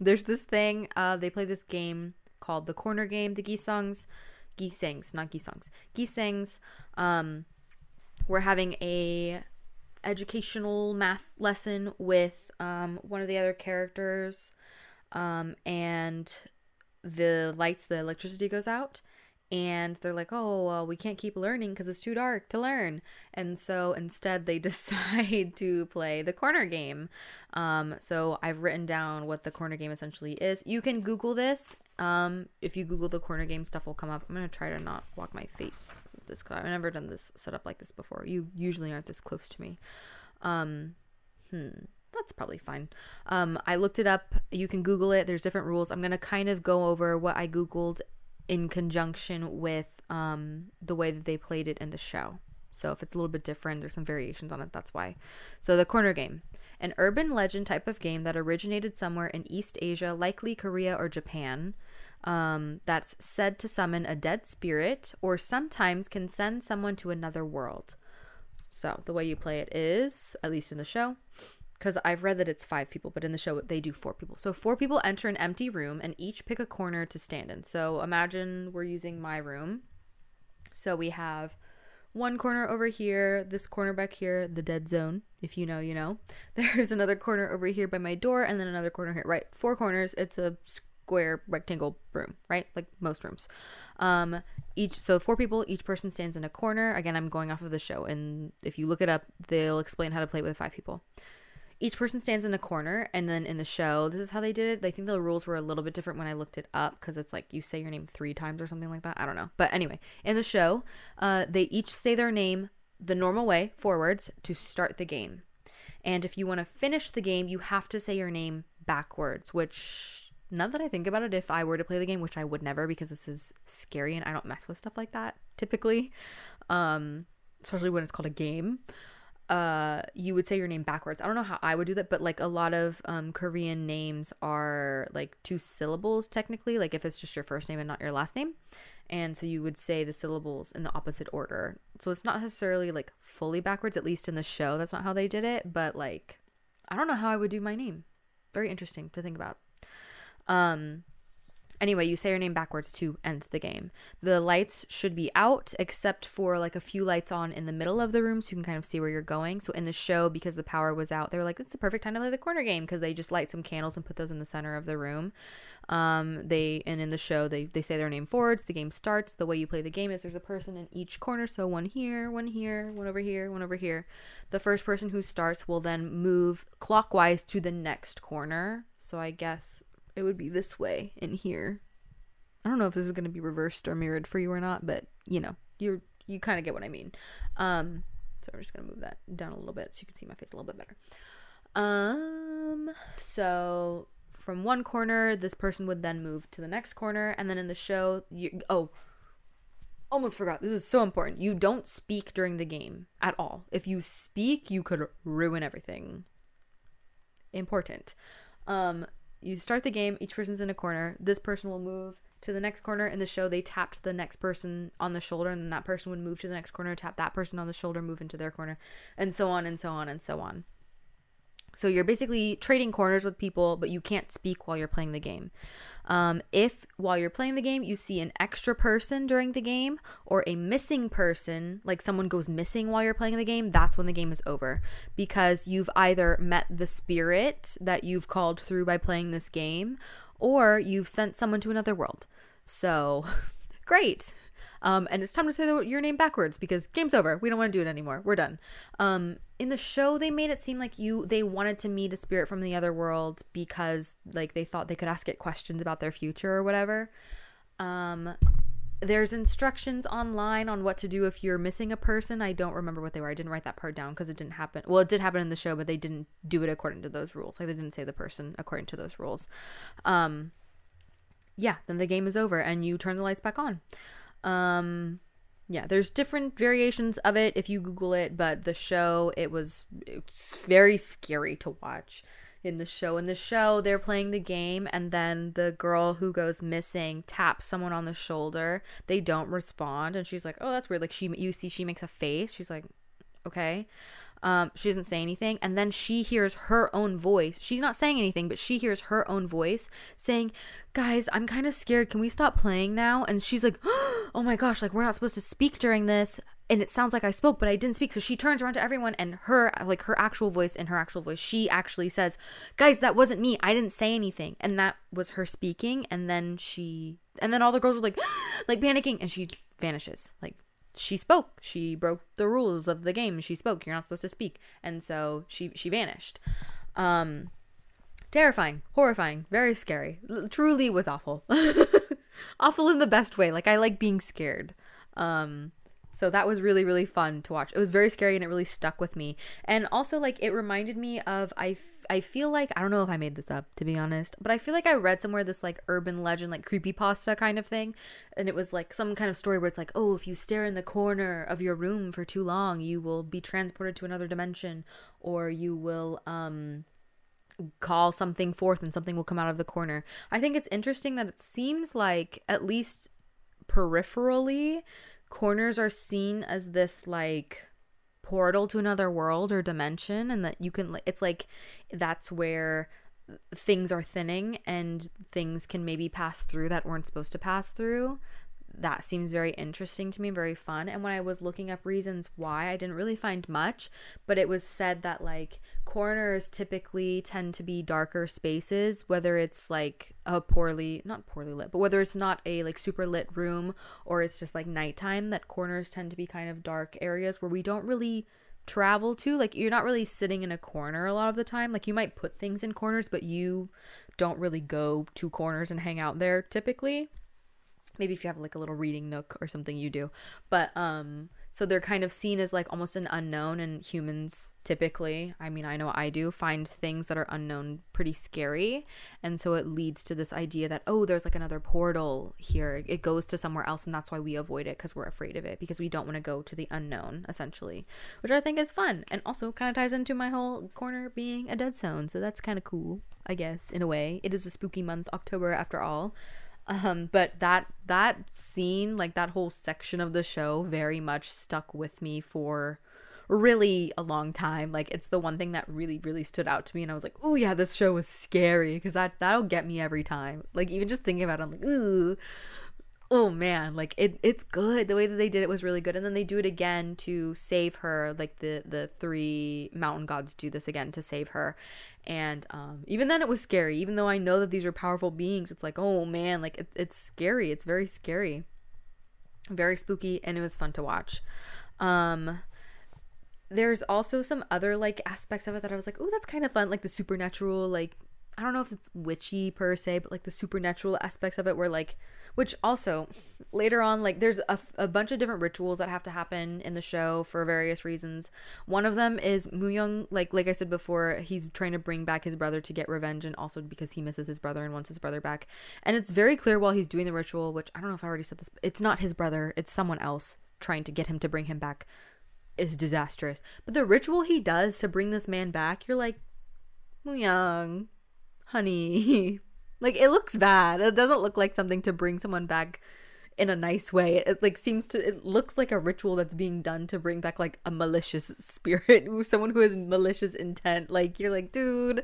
There's this thing. Uh, they play this game called the Corner Game, the Gisungs. Gisaengs, not Gisungs. Gisaengs. Um, we're having a educational math lesson with um, one of the other characters. Um, and the lights, the electricity goes out and they're like, oh, well, we can't keep learning because it's too dark to learn. And so instead, they decide to play the corner game. Um, so I've written down what the corner game essentially is. You can Google this. Um, if you Google the corner game, stuff will come up. I'm going to try to not block my face with this. I've never done this setup like this before. You usually aren't this close to me. Um, hmm that's probably fine. Um, I looked it up. You can Google it. There's different rules. I'm going to kind of go over what I Googled in conjunction with um, the way that they played it in the show. So if it's a little bit different, there's some variations on it. That's why. So the corner game, an urban legend type of game that originated somewhere in East Asia, likely Korea or Japan. Um, that's said to summon a dead spirit or sometimes can send someone to another world. So the way you play it is, at least in the show, because I've read that it's five people, but in the show they do four people. So four people enter an empty room and each pick a corner to stand in. So imagine we're using my room. So we have one corner over here, this corner back here, the dead zone. If you know, you know. There's another corner over here by my door, and then another corner here. Right, four corners. It's a square rectangle room, right? Like most rooms. Um, each so four people. Each person stands in a corner. Again, I'm going off of the show, and if you look it up, they'll explain how to play with five people each person stands in a corner and then in the show this is how they did it. I think the rules were a little bit different when i looked it up because it's like you say your name three times or something like that. I don't know. But anyway in the show uh, they each say their name the normal way forwards to start the game. And if you want to finish the game you have to say your name backwards which now that i think about it if i were to play the game which i would never because this is scary and i don't mess with stuff like that typically um especially when it's called a game uh you would say your name backwards. I don't know how I would do that, but like a lot of um Korean names are like two syllables technically, like if it's just your first name and not your last name. And so you would say the syllables in the opposite order. So it's not necessarily like fully backwards, at least in the show. That's not how they did it, but like I don't know how I would do my name. Very interesting to think about. Um Anyway, you say your name backwards to end the game. The lights should be out except for like a few lights on in the middle of the room so you can kind of see where you're going. So in the show, because the power was out, they were like, it's the perfect time to play the corner game because they just light some candles and put those in the center of the room. Um, they and in the show they they say their name forwards. The game starts. The way you play the game is there's a person in each corner. So one here, one here, one over here, one over here. The first person who starts will then move clockwise to the next corner. So I guess it would be this way in here. I don't know if this is going to be reversed or mirrored for you or not, but you know, you're you kind of get what I mean. Um, so I'm just going to move that down a little bit so you can see my face a little bit better. Um, so from one corner, this person would then move to the next corner, and then in the show, you oh, almost forgot. This is so important. You don't speak during the game at all. If you speak, you could ruin everything. Important. Um, you start the game, each person's in a corner. This person will move to the next corner. In the show, they tapped the next person on the shoulder, and then that person would move to the next corner, tap that person on the shoulder, move into their corner, and so on and so on and so on. So you're basically trading corners with people, but you can't speak while you're playing the game. Um, if while you're playing the game you see an extra person during the game or a missing person, like someone goes missing while you're playing the game, that's when the game is over because you've either met the spirit that you've called through by playing this game or you've sent someone to another world. So, great. Um, and it's time to say the, your name backwards because game's over. We don't want to do it anymore. We're done. Um, in the show, they made it seem like you they wanted to meet a spirit from the other world because like they thought they could ask it questions about their future or whatever. Um, there's instructions online on what to do if you're missing a person. I don't remember what they were. I didn't write that part down because it didn't happen. Well, it did happen in the show, but they didn't do it according to those rules. Like they didn't say the person according to those rules. Um, yeah, then the game is over and you turn the lights back on. Um, yeah, there's different variations of it if you Google it, but the show it was very scary to watch in the show. In the show, they're playing the game, and then the girl who goes missing taps someone on the shoulder. They don't respond, and she's like, "Oh, that's weird." Like she, you see, she makes a face. She's like, "Okay." Um, she doesn't say anything. And then she hears her own voice. She's not saying anything, but she hears her own voice saying, Guys, I'm kind of scared. Can we stop playing now? And she's like, Oh my gosh, like we're not supposed to speak during this. And it sounds like I spoke, but I didn't speak. So she turns around to everyone and her, like her actual voice in her actual voice, she actually says, Guys, that wasn't me. I didn't say anything. And that was her speaking. And then she, and then all the girls are like, like panicking. And she vanishes. Like she spoke. She broke the rules of the game. She spoke. You're not supposed to speak. And so she she vanished. Um terrifying, horrifying, very scary. L- truly was awful. awful in the best way. Like I like being scared. Um so that was really really fun to watch. It was very scary and it really stuck with me. And also like it reminded me of I I feel like I don't know if I made this up to be honest, but I feel like I read somewhere this like urban legend like creepy pasta kind of thing, and it was like some kind of story where it's like, oh, if you stare in the corner of your room for too long, you will be transported to another dimension, or you will um call something forth and something will come out of the corner. I think it's interesting that it seems like at least peripherally corners are seen as this like portal to another world or dimension and that you can it's like that's where things are thinning and things can maybe pass through that weren't supposed to pass through that seems very interesting to me, very fun. And when I was looking up reasons why, I didn't really find much, but it was said that like corners typically tend to be darker spaces, whether it's like a poorly, not poorly lit, but whether it's not a like super lit room or it's just like nighttime, that corners tend to be kind of dark areas where we don't really travel to. Like you're not really sitting in a corner a lot of the time. Like you might put things in corners, but you don't really go to corners and hang out there typically maybe if you have like a little reading nook or something you do. But um so they're kind of seen as like almost an unknown and humans typically. I mean i know i do find things that are unknown pretty scary. And so it leads to this idea that oh there's like another portal here. It goes to somewhere else and that's why we avoid it because we're afraid of it because we don't want to go to the unknown essentially which i think is fun. And also kind of ties into my whole corner being a dead zone so that's kind of cool i guess in a way. It is a spooky month october after all um but that that scene like that whole section of the show very much stuck with me for really a long time. Like it's the one thing that really really stood out to me and i was like oh yeah this show was scary because that that'll get me every time. Like even just thinking about it i'm like ooh oh man like it it's good. The way that they did it was really good. And then they do it again to save her like the the three mountain gods do this again to save her. And um, even then it was scary. Even though i know that these are powerful beings it's like oh man like it, it's scary. It's very scary. Very spooky and it was fun to watch. Um there's also some other like aspects of it that i was like oh that's kind of fun like the supernatural like i don't know if it's witchy per se but like the supernatural aspects of it were like which also later on like there's a, a bunch of different rituals that have to happen in the show for various reasons. One of them is Mu Young. like like i said before he's trying to bring back his brother to get revenge and also because he misses his brother and wants his brother back. And it's very clear while he's doing the ritual which i don't know if i already said this it's not his brother it's someone else trying to get him to bring him back is disastrous. But the ritual he does to bring this man back you're like Mu Young, honey Like it looks bad. It doesn't look like something to bring someone back in a nice way. It like seems to it looks like a ritual that's being done to bring back like a malicious spirit, someone who has malicious intent. Like you're like, dude,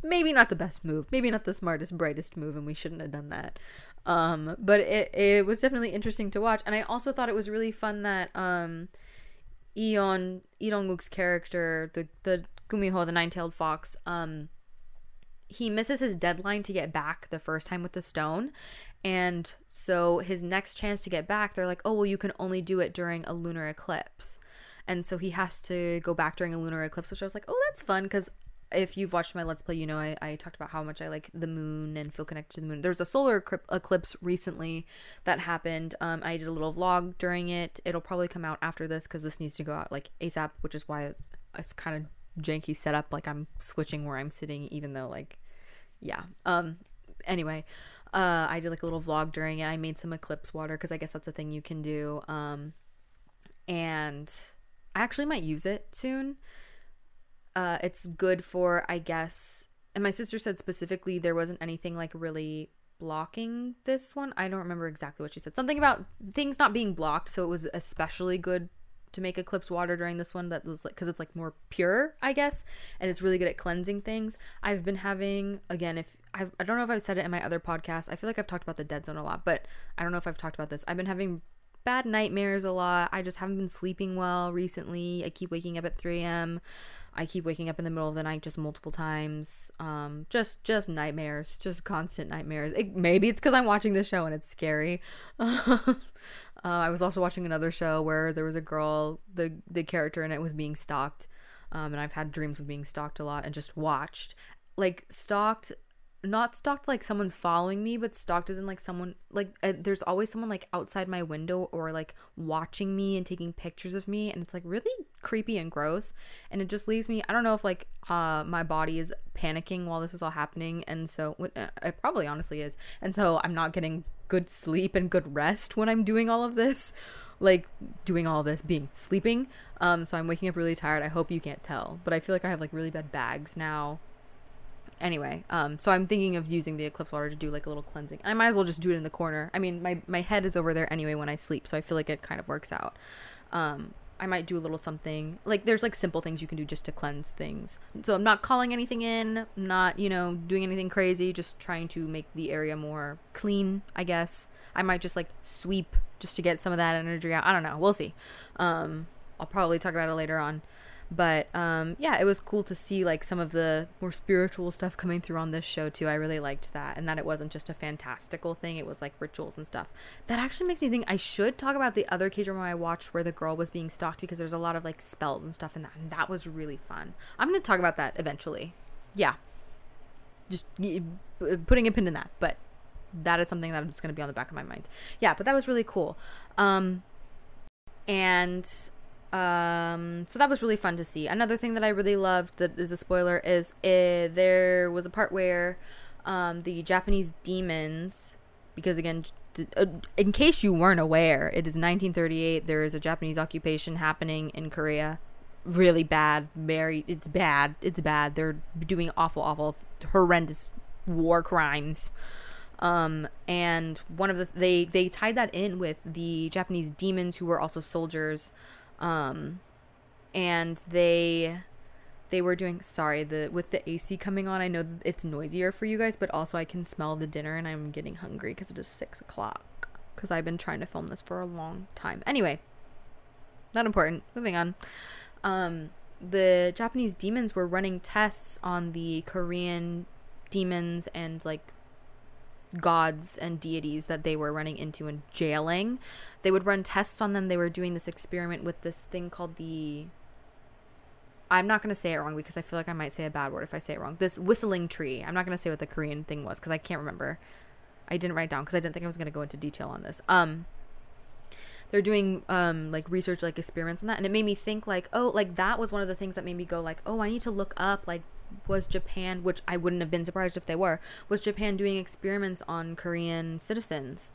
maybe not the best move, maybe not the smartest, brightest move, and we shouldn't have done that. Um, but it it was definitely interesting to watch, and I also thought it was really fun that um, Eon Lee Dong-wook's character, the the Gumiho, the nine-tailed fox, um, he misses his deadline to get back the first time with the stone. And so his next chance to get back, they're like, oh, well, you can only do it during a lunar eclipse. And so he has to go back during a lunar eclipse, which I was like, oh, that's fun. Because if you've watched my Let's Play, you know I, I talked about how much I like the moon and feel connected to the moon. There was a solar eclipse recently that happened. Um, I did a little vlog during it. It'll probably come out after this because this needs to go out like ASAP, which is why it's kind of janky setup like i'm switching where i'm sitting even though like yeah. Um anyway uh i did like a little vlog during it. I made some eclipse water because i guess that's a thing you can do. Um and i actually might use it soon. Uh it's good for i guess and my sister said specifically there wasn't anything like really blocking this one. I don't remember exactly what she said. Something about things not being blocked so it was especially good to make eclipse water during this one that was like because it's like more pure i guess and it's really good at cleansing things. I've been having again if I've, i don't know if i've said it in my other podcast. I feel like i've talked about the dead zone a lot but i don't know if i've talked about this. I've been having bad nightmares a lot. I just haven't been sleeping well recently. I keep waking up at 3 a.m I keep waking up in the middle of the night just multiple times. Um, just just nightmares, just constant nightmares. It, maybe it's because I'm watching this show and it's scary. Uh, I was also watching another show where there was a girl, the the character in it was being stalked, um, and I've had dreams of being stalked a lot and just watched, like stalked, not stalked like someone's following me, but stalked isn't like someone like uh, there's always someone like outside my window or like watching me and taking pictures of me, and it's like really creepy and gross, and it just leaves me. I don't know if like uh my body is panicking while this is all happening, and so uh, it probably honestly is, and so I'm not getting good sleep and good rest when I'm doing all of this. Like doing all this, being sleeping. Um, so I'm waking up really tired. I hope you can't tell, but I feel like I have like really bad bags now. Anyway, um, so I'm thinking of using the eclipse water to do like a little cleansing. I might as well just do it in the corner. I mean, my my head is over there anyway when I sleep, so I feel like it kind of works out. Um, I might do a little something. Like there's like simple things you can do just to cleanse things. So I'm not calling anything in, I'm not, you know, doing anything crazy, just trying to make the area more clean, I guess. I might just like sweep just to get some of that energy out. I don't know. We'll see. Um I'll probably talk about it later on but um, yeah, it was cool to see like some of the more spiritual stuff coming through on this show too. I really liked that, and that it wasn't just a fantastical thing; it was like rituals and stuff. That actually makes me think I should talk about the other K drama I watched where the girl was being stalked because there's a lot of like spells and stuff in that, and that was really fun. I'm gonna talk about that eventually. Yeah, just putting a pin in that, but that is something that is going to be on the back of my mind. Yeah, but that was really cool. Um, and um, so that was really fun to see. Another thing that I really loved that is a spoiler is uh, there was a part where um, the Japanese demons, because again, uh, in case you weren't aware, it is 1938. There is a Japanese occupation happening in Korea. Really bad. Very, it's bad. It's bad. They're doing awful, awful, horrendous war crimes. Um, and one of the they they tied that in with the Japanese demons who were also soldiers um, and they they were doing sorry the with the AC coming on. I know it's noisier for you guys, but also I can smell the dinner and I'm getting hungry because it is six o'clock. Because I've been trying to film this for a long time. Anyway, not important. Moving on. Um, the Japanese demons were running tests on the Korean demons and like gods and deities that they were running into and jailing. They would run tests on them. They were doing this experiment with this thing called the I'm not going to say it wrong because I feel like I might say a bad word if I say it wrong. This whistling tree. I'm not going to say what the Korean thing was because I can't remember. I didn't write down because I didn't think I was going to go into detail on this. Um they're doing um like research like experiments on that and it made me think like oh like that was one of the things that made me go like oh I need to look up like was Japan, which I wouldn't have been surprised if they were, was Japan doing experiments on Korean citizens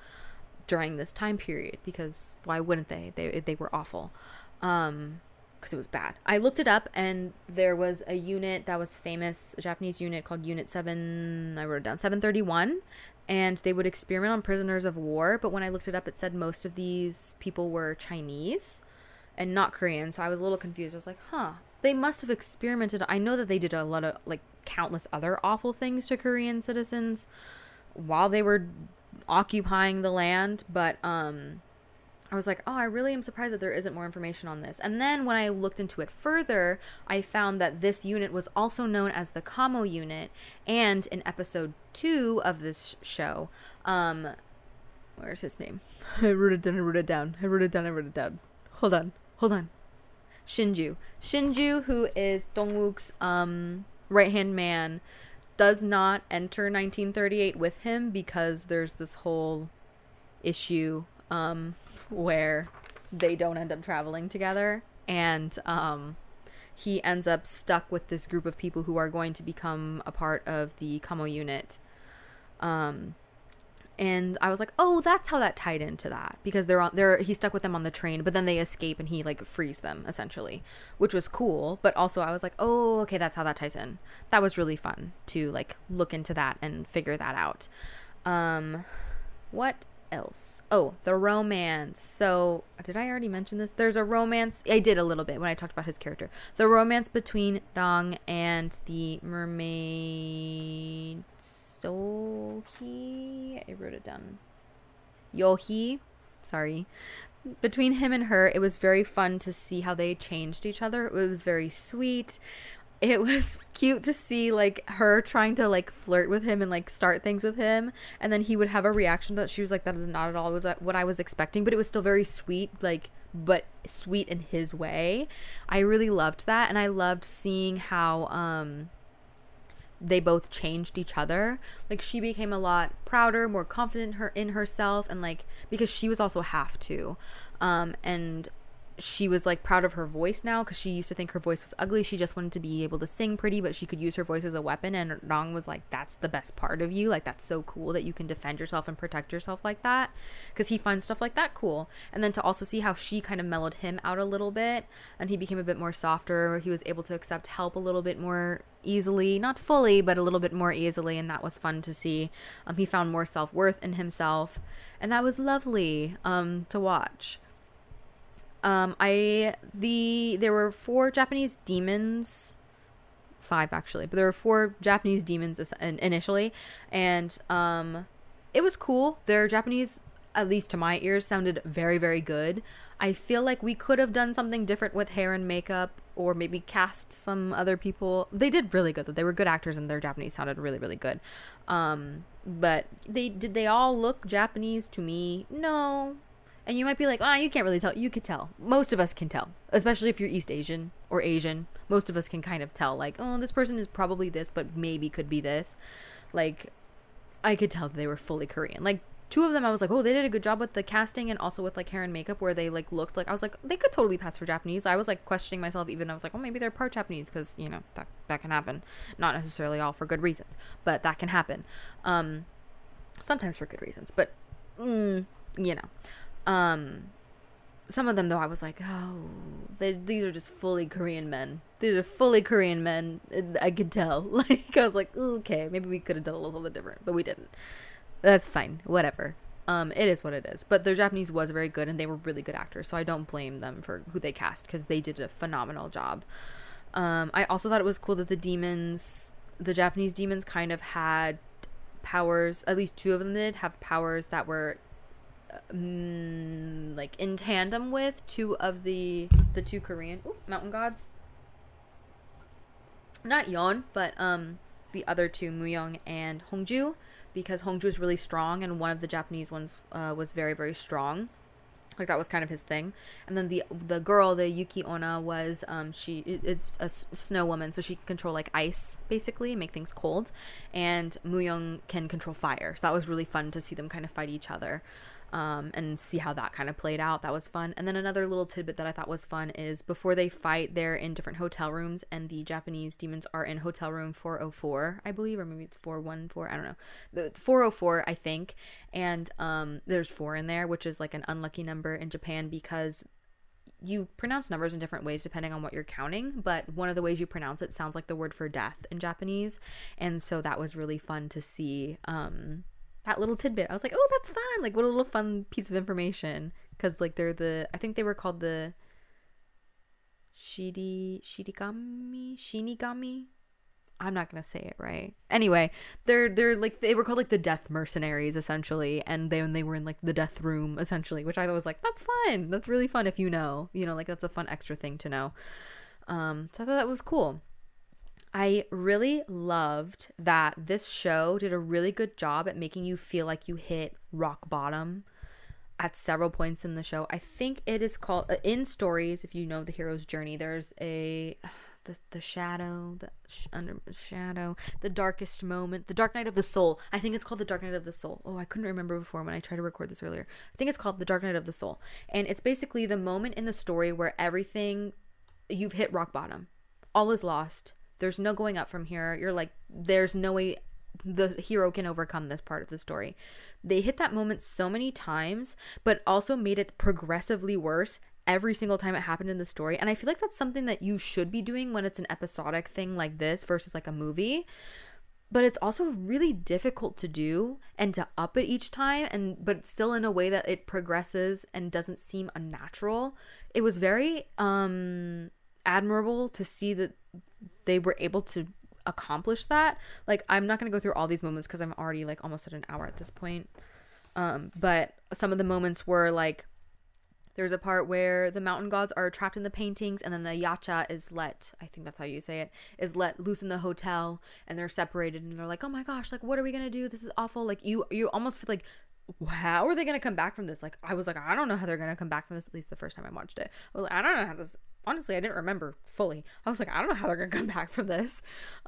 during this time period? Because why wouldn't they? They they were awful. Um, because it was bad. I looked it up and there was a unit that was famous, a Japanese unit called Unit 7, I wrote it down, 731, and they would experiment on prisoners of war, but when I looked it up it said most of these people were Chinese and not Korean, so I was a little confused. I was like, "Huh, they must have experimented. I know that they did a lot of like countless other awful things to Korean citizens while they were occupying the land, but um I was like, "Oh, I really am surprised that there isn't more information on this." And then when I looked into it further, I found that this unit was also known as the Kamo unit, and in episode 2 of this show, um where's his name? I wrote it down, I wrote it down. I wrote it down, I wrote it down. Hold on. Hold on. Shinju. Shinju, who is Dongwook's um, right hand man, does not enter 1938 with him because there's this whole issue um, where they don't end up traveling together. And um, he ends up stuck with this group of people who are going to become a part of the Kamo unit. Um, and I was like, "Oh, that's how that tied into that because they're on they're he's stuck with them on the train, but then they escape and he like frees them essentially, which was cool. But also I was like, "Oh, okay, that's how that ties in." That was really fun to like look into that and figure that out. Um, what else? Oh, the romance. So, did I already mention this? There's a romance. I did a little bit when I talked about his character. The romance between Dong and the mermaid Sohee. I wrote it down. Yohee. Sorry. Between him and her, it was very fun to see how they changed each other. It was very sweet. It was cute to see like her trying to like flirt with him and like start things with him, and then he would have a reaction that she was like, "That is not at all was what I was expecting," but it was still very sweet, like but sweet in his way. I really loved that, and I loved seeing how um they both changed each other. Like she became a lot prouder, more confident in her in herself and like because she was also half too. Um and she was like proud of her voice now because she used to think her voice was ugly. She just wanted to be able to sing pretty, but she could use her voice as a weapon. And Dong was like, "That's the best part of you. Like that's so cool that you can defend yourself and protect yourself like that." Because he finds stuff like that cool. And then to also see how she kind of mellowed him out a little bit, and he became a bit more softer. He was able to accept help a little bit more easily, not fully, but a little bit more easily, and that was fun to see. Um, he found more self worth in himself, and that was lovely um, to watch. Um, I the there were four Japanese demons, five actually, but there were four Japanese demons initially, and um, it was cool. Their Japanese, at least to my ears, sounded very very good. I feel like we could have done something different with hair and makeup, or maybe cast some other people. They did really good. Though. They were good actors, and their Japanese sounded really really good. Um, but they did they all look Japanese to me? No, and you might be like, ah, oh, you can't really tell. You could tell. Most of us can tell, especially if you're East Asian or Asian. Most of us can kind of tell, like, oh, this person is probably this, but maybe could be this. Like, I could tell they were fully Korean. Like, two of them, I was like, oh, they did a good job with the casting and also with like hair and makeup, where they like looked like I was like, they could totally pass for Japanese. I was like questioning myself, even I was like, oh, maybe they're part Japanese because you know that that can happen. Not necessarily all for good reasons, but that can happen. Um, sometimes for good reasons, but mm, you know. Um, some of them though, I was like, oh, they, these are just fully Korean men. These are fully Korean men. I could tell. Like I was like, okay, maybe we could have done a little bit different, but we didn't. That's fine. Whatever. Um, it is what it is. But their Japanese was very good, and they were really good actors. So I don't blame them for who they cast because they did a phenomenal job. Um, I also thought it was cool that the demons, the Japanese demons, kind of had powers. At least two of them did have powers that were mm, like in tandem with two of the the two Korean ooh, mountain gods. Not Eon, but um the other two Muyong and Hongju because Hongju is really strong and one of the Japanese ones uh, was very very strong. Like that was kind of his thing. And then the the girl, the Yuki Onna was um she it, it's a snow woman, so she can control like ice basically, make things cold. And Muyong can control fire. So that was really fun to see them kind of fight each other um, and see how that kind of played out. That was fun. And then another little tidbit that I thought was fun is before they fight, they're in different hotel rooms, and the Japanese demons are in hotel room 404, I believe, or maybe it's 414. I don't know. It's 404, I think. And um, there's four in there, which is like an unlucky number in Japan because you pronounce numbers in different ways depending on what you're counting, but one of the ways you pronounce it sounds like the word for death in Japanese. And so that was really fun to see. Um, that little tidbit. I was like, oh, that's fun. Like, what a little fun piece of information. Because, like, they're the, I think they were called the Shidi, Shirigami? Shinigami? I'm not gonna say it right. Anyway, they're they're like they were called like the death mercenaries essentially, and they they were in like the death room essentially, which I was like that's fun. That's really fun if you know, you know, like that's a fun extra thing to know. Um, so I thought that was cool. I really loved that this show did a really good job at making you feel like you hit rock bottom at several points in the show. I think it is called uh, in stories if you know the hero's journey there's a the the shadow, the sh- under shadow, the darkest moment, the dark night of the soul. I think it's called the dark night of the soul. Oh, I couldn't remember before when I tried to record this earlier. I think it's called the dark night of the soul. And it's basically the moment in the story where everything you've hit rock bottom. All is lost there's no going up from here. You're like, there's no way the hero can overcome this part of the story. They hit that moment so many times, but also made it progressively worse every single time it happened in the story. And I feel like that's something that you should be doing when it's an episodic thing like this versus like a movie. But it's also really difficult to do and to up it each time and but still in a way that it progresses and doesn't seem unnatural. It was very um admirable to see that they were able to accomplish that. Like I'm not going to go through all these moments cuz I'm already like almost at an hour at this point. Um but some of the moments were like there's a part where the mountain gods are trapped in the paintings and then the yacha is let I think that's how you say it is let loose in the hotel and they're separated and they're like, "Oh my gosh, like what are we going to do? This is awful." Like you you almost feel like how are they going to come back from this? Like I was like, I don't know how they're going to come back from this at least the first time I watched it. I, like, I don't know how this honestly I didn't remember fully. I was like, I don't know how they're gonna come back from this.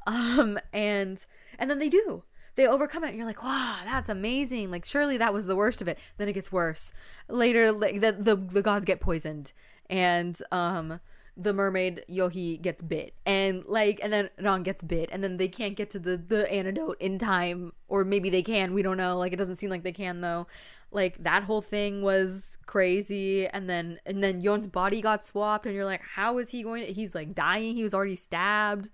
Um and and then they do. They overcome it and you're like, wow, that's amazing. Like surely that was the worst of it. Then it gets worse. Later like the the, the gods get poisoned and um the mermaid Yohee gets bit and like and then Ron gets bit and then they can't get to the the antidote in time or maybe they can we don't know like it doesn't seem like they can though like that whole thing was crazy. And then and then Eon's body got swapped and you're like how is he going to he's like dying. He was already stabbed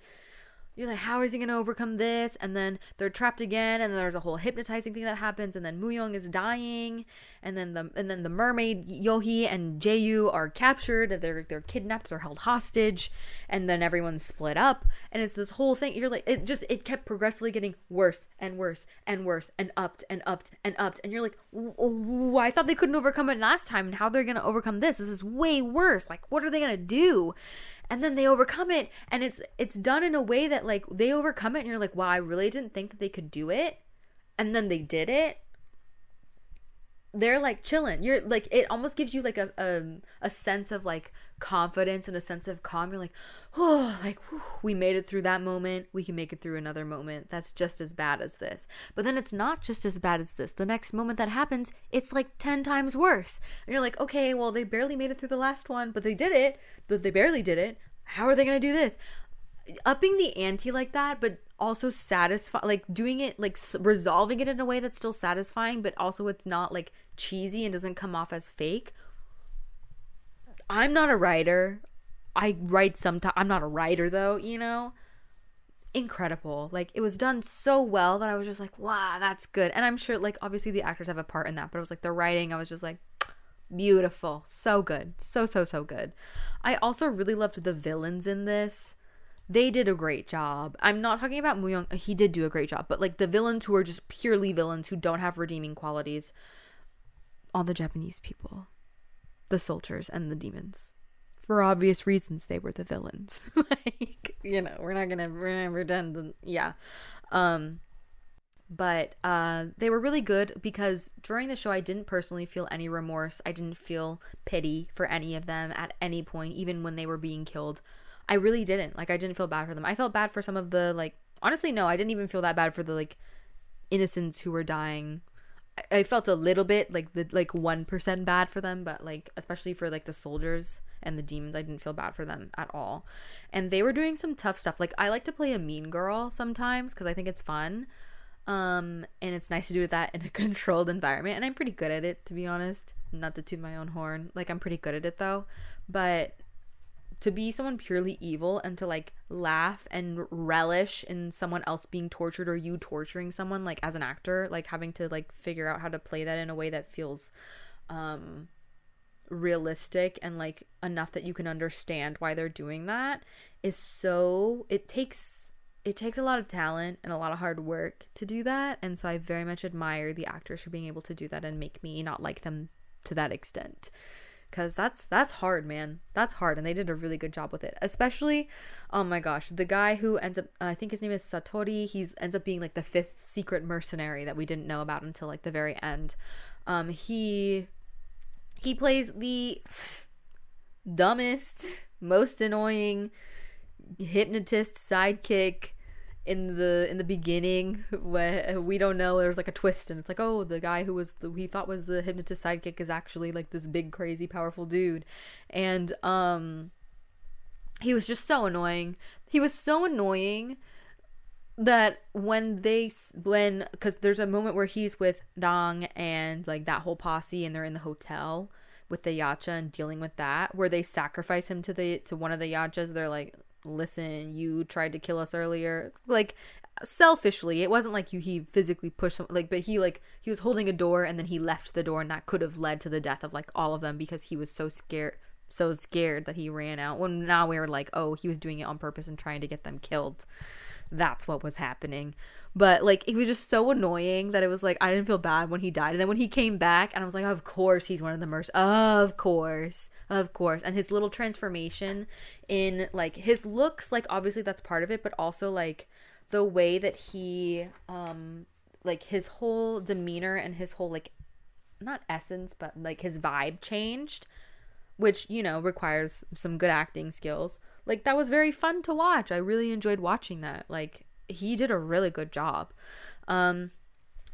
you're like, how is he gonna overcome this? And then they're trapped again, and then there's a whole hypnotizing thing that happens, and then Muyong is dying, and then the and then the mermaid Yohee and Jaeyu are captured, they're they're kidnapped, they're held hostage, and then everyone's split up, and it's this whole thing. You're like, it just it kept progressively getting worse and worse and worse and upped and upped and upped, and you're like, I thought they couldn't overcome it last time, and how they're gonna overcome this? This is way worse. Like, what are they gonna do? And then they overcome it and it's it's done in a way that like they overcome it and you're like wow i really didn't think that they could do it and then they did it. They're like chilling. You're like it almost gives you like a a, a sense of like confidence and a sense of calm you're like oh like whew, we made it through that moment. We can make it through another moment. That's just as bad as this. But then it's not just as bad as this. The next moment that happens it's like 10 times worse. And you're like okay well they barely made it through the last one but they did it but they barely did it. How are they going to do this? Upping the ante like that but also satisfy like doing it like resolving it in a way that's still satisfying but also it's not like cheesy and doesn't come off as fake i'm not a writer. I write sometimes i'm not a writer though you know? Incredible. Like it was done so well that i was just like wow that's good. And i'm sure like obviously the actors have a part in that but it was like the writing i was just like beautiful. So good. So so so good. I also really loved the villains in this. They did a great job. I'm not talking about Muyong. He did do a great job, but like the villains who are just purely villains who don't have redeeming qualities, all the Japanese people, the soldiers and the demons. For obvious reasons, they were the villains. like you know, we're not gonna we're not pretend. The, yeah, um, but uh, they were really good because during the show, I didn't personally feel any remorse. I didn't feel pity for any of them at any point, even when they were being killed. I really didn't. Like I didn't feel bad for them. I felt bad for some of the like honestly no, I didn't even feel that bad for the like innocents who were dying. I, felt a little bit like the like 1% bad for them, but like especially for like the soldiers and the demons, I didn't feel bad for them at all. And they were doing some tough stuff. Like I like to play a mean girl sometimes cuz I think it's fun. Um, and it's nice to do that in a controlled environment. And I'm pretty good at it, to be honest. Not to toot my own horn. Like, I'm pretty good at it though. But to be someone purely evil and to like laugh and relish in someone else being tortured or you torturing someone like as an actor like having to like figure out how to play that in a way that feels um realistic and like enough that you can understand why they're doing that is so it takes it takes a lot of talent and a lot of hard work to do that. And so i very much admire the actors for being able to do that and make me not like them to that extent because that's that's hard man. That's hard and they did a really good job with it especially oh my gosh the guy who ends up uh, i think his name is satori he's ends up being like the fifth secret mercenary that we didn't know about until like the very end. Um he he plays the dumbest most annoying hypnotist sidekick in the in the beginning where we don't know there's like a twist and it's like oh the guy who was the he thought was the hypnotist sidekick is actually like this big crazy powerful dude. And um he was just so annoying. He was so annoying that when they when because there's a moment where he's with dong and like that whole posse and they're in the hotel with the yacha and dealing with that where they sacrifice him to the to one of the yachas. They're like listen, you tried to kill us earlier. Like selfishly, it wasn't like you he physically pushed them like but he like he was holding a door and then he left the door and that could have led to the death of like all of them because he was so scared so scared that he ran out. When now we were like, oh, he was doing it on purpose and trying to get them killed. That's what was happening. But like it was just so annoying that it was like I didn't feel bad when he died. And then when he came back and I was like, of course he's one of the mercs. Of course. Of course. And his little transformation in like his looks, like obviously that's part of it, but also like the way that he um like his whole demeanor and his whole like not essence, but like his vibe changed, which, you know, requires some good acting skills. Like that was very fun to watch. I really enjoyed watching that. Like he did a really good job. Um,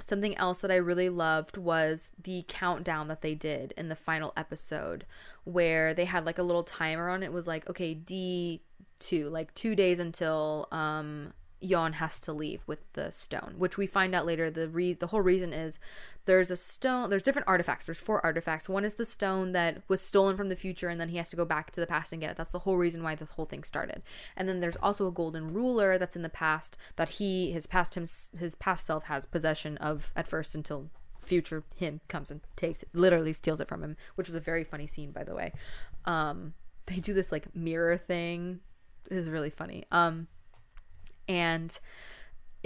something else that I really loved was the countdown that they did in the final episode, where they had like a little timer on it. was like, okay, D two, like two days until um Eon has to leave with the stone, which we find out later. The re- the whole reason is there's a stone. There's different artifacts. There's four artifacts. One is the stone that was stolen from the future, and then he has to go back to the past and get it. That's the whole reason why this whole thing started. And then there's also a golden ruler that's in the past that he his past him his past self has possession of at first until future him comes and takes it, literally steals it from him, which was a very funny scene by the way. Um, they do this like mirror thing. It is really funny. Um and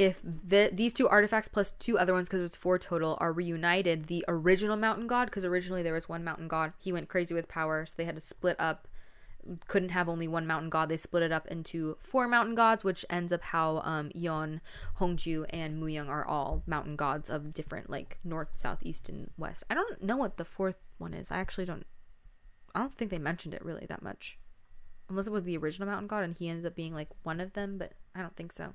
if the, these two artifacts plus two other ones, because there's four total, are reunited, the original mountain god, because originally there was one mountain god, he went crazy with power, so they had to split up. Couldn't have only one mountain god. They split it up into four mountain gods, which ends up how um, Yeon, Hongju, and Muyong are all mountain gods of different like north, south, east, and west. I don't know what the fourth one is. I actually don't. I don't think they mentioned it really that much unless it was the original mountain god and he ends up being like one of them but i don't think so.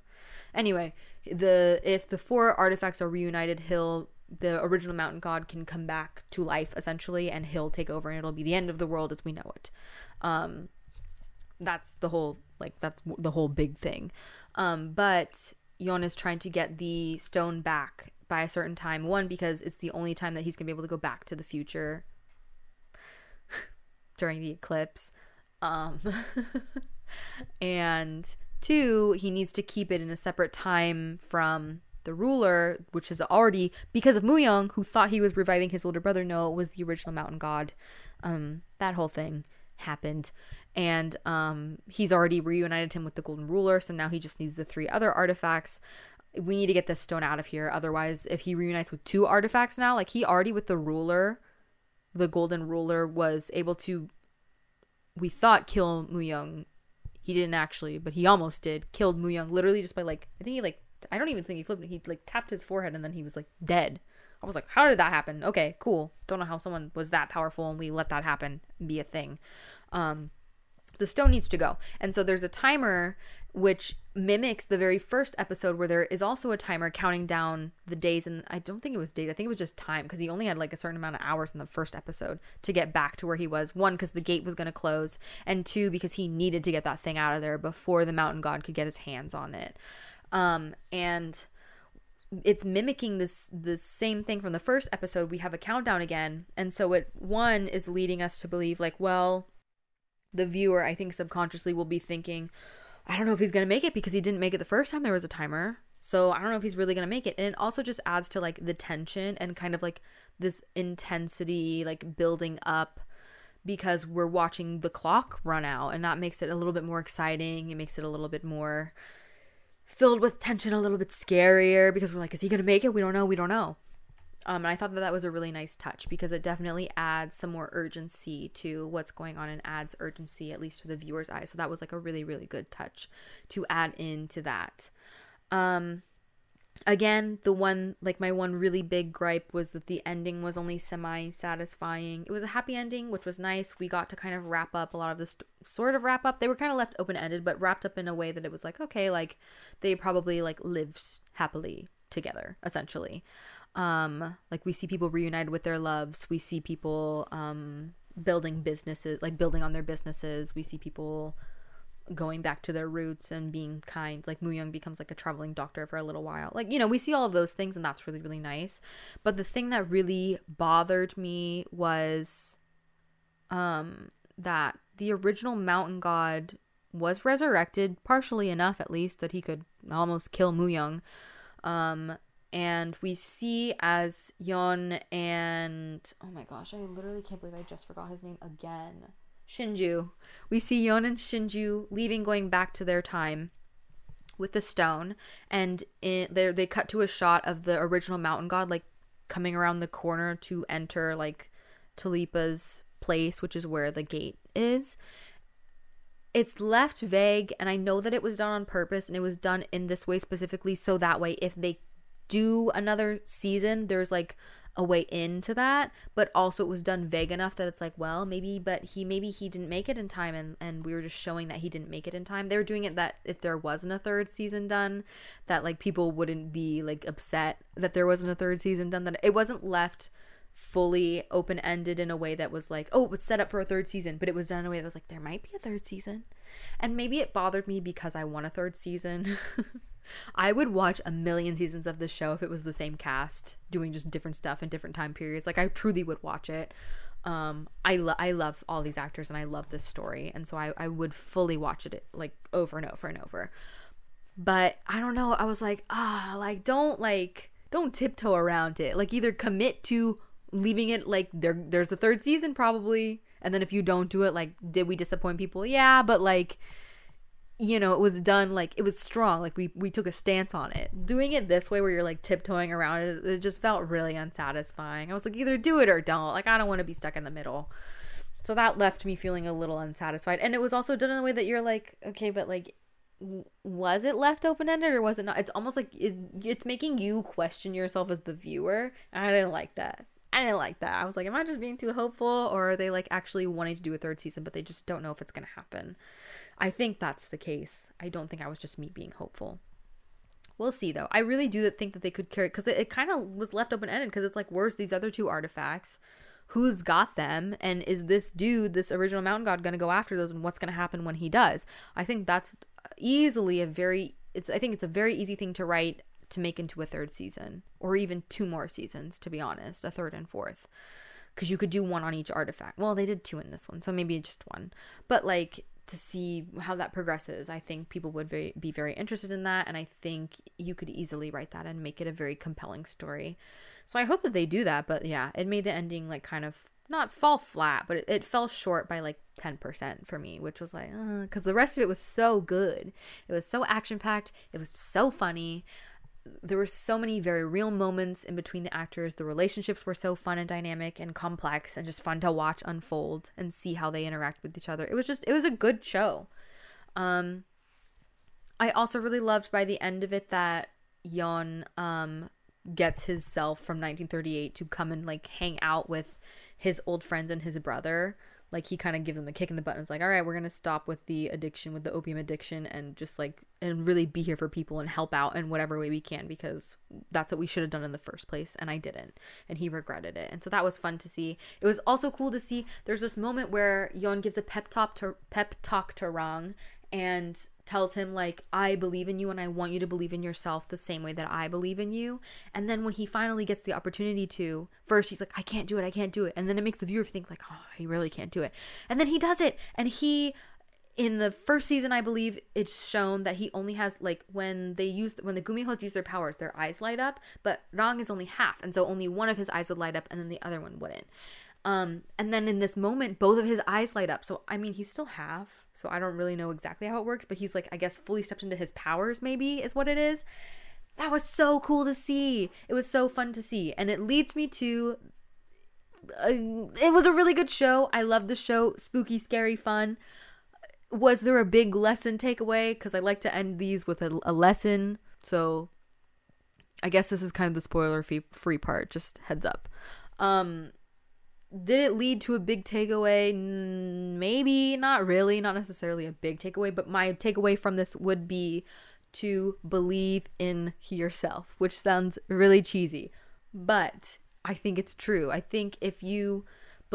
Anyway the if the four artifacts are reunited he'll the original mountain god can come back to life essentially and he'll take over and it'll be the end of the world as we know it. Um that's the whole like that's the whole big thing. Um but yon is trying to get the stone back by a certain time. One because it's the only time that he's gonna be able to go back to the future during the eclipse um, and two, he needs to keep it in a separate time from the ruler, which is already because of Muyong, who thought he was reviving his older brother. No, it was the original mountain god. Um, that whole thing happened. And um, he's already reunited him with the golden ruler, so now he just needs the three other artifacts. We need to get this stone out of here. Otherwise, if he reunites with two artifacts now, like he already with the ruler, the golden ruler was able to we thought kill Muyong. He didn't actually, but he almost did. Killed Muyong literally just by like I think he like I don't even think he flipped. He like tapped his forehead and then he was like dead. I was like, how did that happen? Okay, cool. Don't know how someone was that powerful and we let that happen be a thing. Um, the stone needs to go. And so there's a timer which mimics the very first episode where there is also a timer counting down the days and I don't think it was days. I think it was just time because he only had like a certain amount of hours in the first episode to get back to where he was. One because the gate was going to close and two because he needed to get that thing out of there before the mountain god could get his hands on it. Um and it's mimicking this the same thing from the first episode. We have a countdown again. And so it one is leading us to believe like, well, the viewer, I think subconsciously will be thinking, I don't know if he's going to make it because he didn't make it the first time there was a timer. So I don't know if he's really going to make it. And it also just adds to like the tension and kind of like this intensity, like building up because we're watching the clock run out. And that makes it a little bit more exciting. It makes it a little bit more filled with tension, a little bit scarier because we're like, is he going to make it? We don't know. We don't know. Um, and I thought that that was a really nice touch because it definitely adds some more urgency to what's going on and adds urgency, at least to the viewer's eye. So that was like a really, really good touch to add into that. Um, again, the one, like my one really big gripe was that the ending was only semi satisfying. It was a happy ending, which was nice. We got to kind of wrap up a lot of this sort of wrap up. They were kind of left open ended, but wrapped up in a way that it was like, okay, like they probably like lived happily together, essentially um like we see people reunited with their loves. We see people um building businesses like building on their businesses. We see people going back to their roots and being kind. Like Muyong becomes like a traveling doctor for a little while. Like you know we see all of those things and that's really really nice. But the thing that really bothered me was um that the original mountain god was resurrected partially enough at least that he could almost kill Muyong. Um and we see as Eon and oh my gosh, I literally can't believe I just forgot his name again. Shinju. We see Eon and Shinju leaving, going back to their time with the stone, and in, they they cut to a shot of the original mountain god like coming around the corner to enter like Tulipa's place, which is where the gate is. It's left vague, and I know that it was done on purpose, and it was done in this way specifically so that way if they do another season, there's like a way into that, but also it was done vague enough that it's like, well, maybe, but he maybe he didn't make it in time, and and we were just showing that he didn't make it in time. They were doing it that if there wasn't a third season done, that like people wouldn't be like upset that there wasn't a third season done. That it wasn't left fully open ended in a way that was like, oh, it's set up for a third season, but it was done in a way that was like, there might be a third season. And maybe it bothered me because I want a third season. I would watch a million seasons of this show if it was the same cast doing just different stuff in different time periods. Like I truly would watch it. Um, I lo- I love all these actors and I love this story, and so I I would fully watch it like over and over and over. But I don't know. I was like, ah, like don't like don't tiptoe around it. Like either commit to leaving it like there there's a third season probably, and then if you don't do it, like did we disappoint people? Yeah, but like you know it was done like it was strong like we we took a stance on it. Doing it this way where you're like tiptoeing around it it just felt really unsatisfying. I was like either do it or don't. Like i don't want to be stuck in the middle. So that left me feeling a little unsatisfied. And it was also done in a way that you're like okay but like was it left open-ended or was it not? It's almost like it, it's making you question yourself as the viewer. And i didn't like that. I didn't like that. I was like, am I just being too hopeful? Or are they like actually wanting to do a third season, but they just don't know if it's going to happen? I think that's the case. I don't think I was just me being hopeful. We'll see though. I really do think that they could carry because it, it kind of was left open ended because it's like, where's these other two artifacts? Who's got them? And is this dude, this original mountain god, going to go after those? And what's going to happen when he does? I think that's easily a very, it's, I think it's a very easy thing to write to make into a third season or even two more seasons, to be honest, a third and fourth. Because you could do one on each artifact. Well, they did two in this one, so maybe just one. But like, to see how that progresses. I think people would very, be very interested in that, and I think you could easily write that and make it a very compelling story. So I hope that they do that, but yeah, it made the ending like kind of not fall flat, but it, it fell short by like 10% for me, which was like, because uh, the rest of it was so good. It was so action packed, it was so funny there were so many very real moments in between the actors. The relationships were so fun and dynamic and complex and just fun to watch unfold and see how they interact with each other. It was just it was a good show. Um I also really loved by the end of it that Eon um gets his self from 1938 to come and like hang out with his old friends and his brother like he kind of gives them a kick in the butt and it's like all right we're gonna stop with the addiction with the opium addiction and just like and really be here for people and help out in whatever way we can because that's what we should have done in the first place and i didn't. And he regretted it. And so that was fun to see. It was also cool to see there's this moment where Eon gives a pep talk to pep talk to rang and tells him like I believe in you and I want you to believe in yourself the same way that I believe in you. And then when he finally gets the opportunity to, first he's like I can't do it, I can't do it. And then it makes the viewer think like, "Oh, he really can't do it." And then he does it and he in the first season I believe it's shown that he only has like when they use when the Gumihos use their powers, their eyes light up, but Rang is only half and so only one of his eyes would light up and then the other one wouldn't. Um, and then in this moment, both of his eyes light up. So, I mean, he's still half. So, I don't really know exactly how it works, but he's like, I guess, fully stepped into his powers, maybe is what it is. That was so cool to see. It was so fun to see. And it leads me to. Uh, it was a really good show. I love the show. Spooky, scary, fun. Was there a big lesson takeaway? Because I like to end these with a, a lesson. So, I guess this is kind of the spoiler free part. Just heads up. Um, did it lead to a big takeaway? Maybe, not really, not necessarily a big takeaway, but my takeaway from this would be to believe in yourself, which sounds really cheesy, but I think it's true. I think if you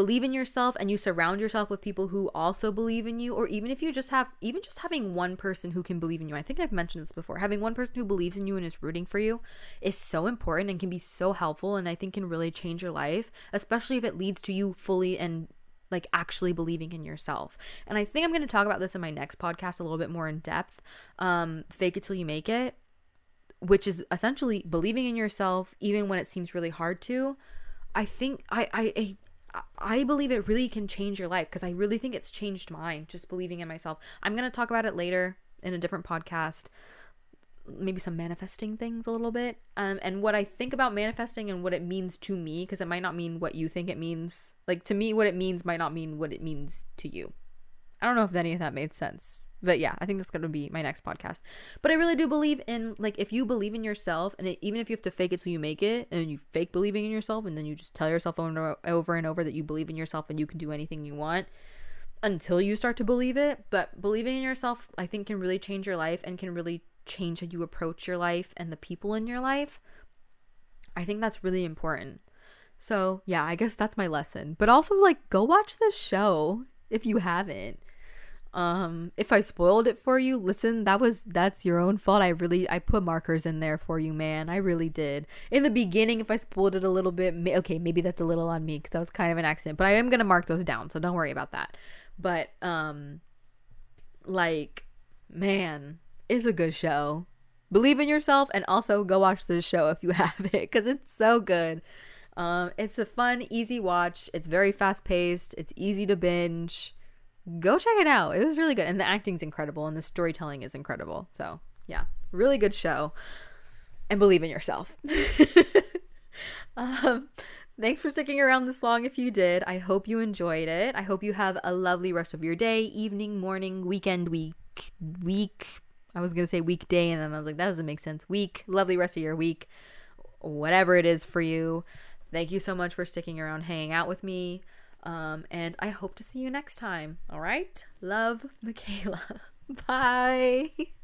believe in yourself and you surround yourself with people who also believe in you or even if you just have even just having one person who can believe in you i think i've mentioned this before having one person who believes in you and is rooting for you is so important and can be so helpful and i think can really change your life especially if it leads to you fully and like actually believing in yourself. And I think I'm going to talk about this in my next podcast a little bit more in depth. Um, fake it till you make it, which is essentially believing in yourself even when it seems really hard to. I think I I I believe it really can change your life because I really think it's changed mine just believing in myself. I'm going to talk about it later in a different podcast. Maybe some manifesting things a little bit. Um, and what I think about manifesting and what it means to me, because it might not mean what you think it means. Like to me, what it means might not mean what it means to you. I don't know if any of that made sense but yeah i think that's going to be my next podcast. But i really do believe in like if you believe in yourself and it, even if you have to fake it till you make it and you fake believing in yourself and then you just tell yourself over, over and over that you believe in yourself and you can do anything you want until you start to believe it. But believing in yourself i think can really change your life and can really change how you approach your life and the people in your life. I think that's really important. So yeah i guess that's my lesson. But also like go watch this show if you haven't Um, if I spoiled it for you, listen, that was that's your own fault. I really I put markers in there for you, man. I really did. In the beginning, if I spoiled it a little bit, may, okay, maybe that's a little on me because that was kind of an accident. But I am gonna mark those down, so don't worry about that. But um, like, man, it's a good show. Believe in yourself and also go watch this show if you have it because it's so good. Um, it's a fun, easy watch. It's very fast paced. It's easy to binge go check it out. It was really good. And the acting's incredible and the storytelling is incredible. So, yeah, really good show. And believe in yourself. um, thanks for sticking around this long if you did. I hope you enjoyed it. I hope you have a lovely rest of your day, evening, morning, weekend, week, week. I was going to say weekday, and then I was like, that doesn't make sense. Week, lovely rest of your week, whatever it is for you. Thank you so much for sticking around, hanging out with me. Um, and I hope to see you next time. All right. Love, Mikaela. Bye.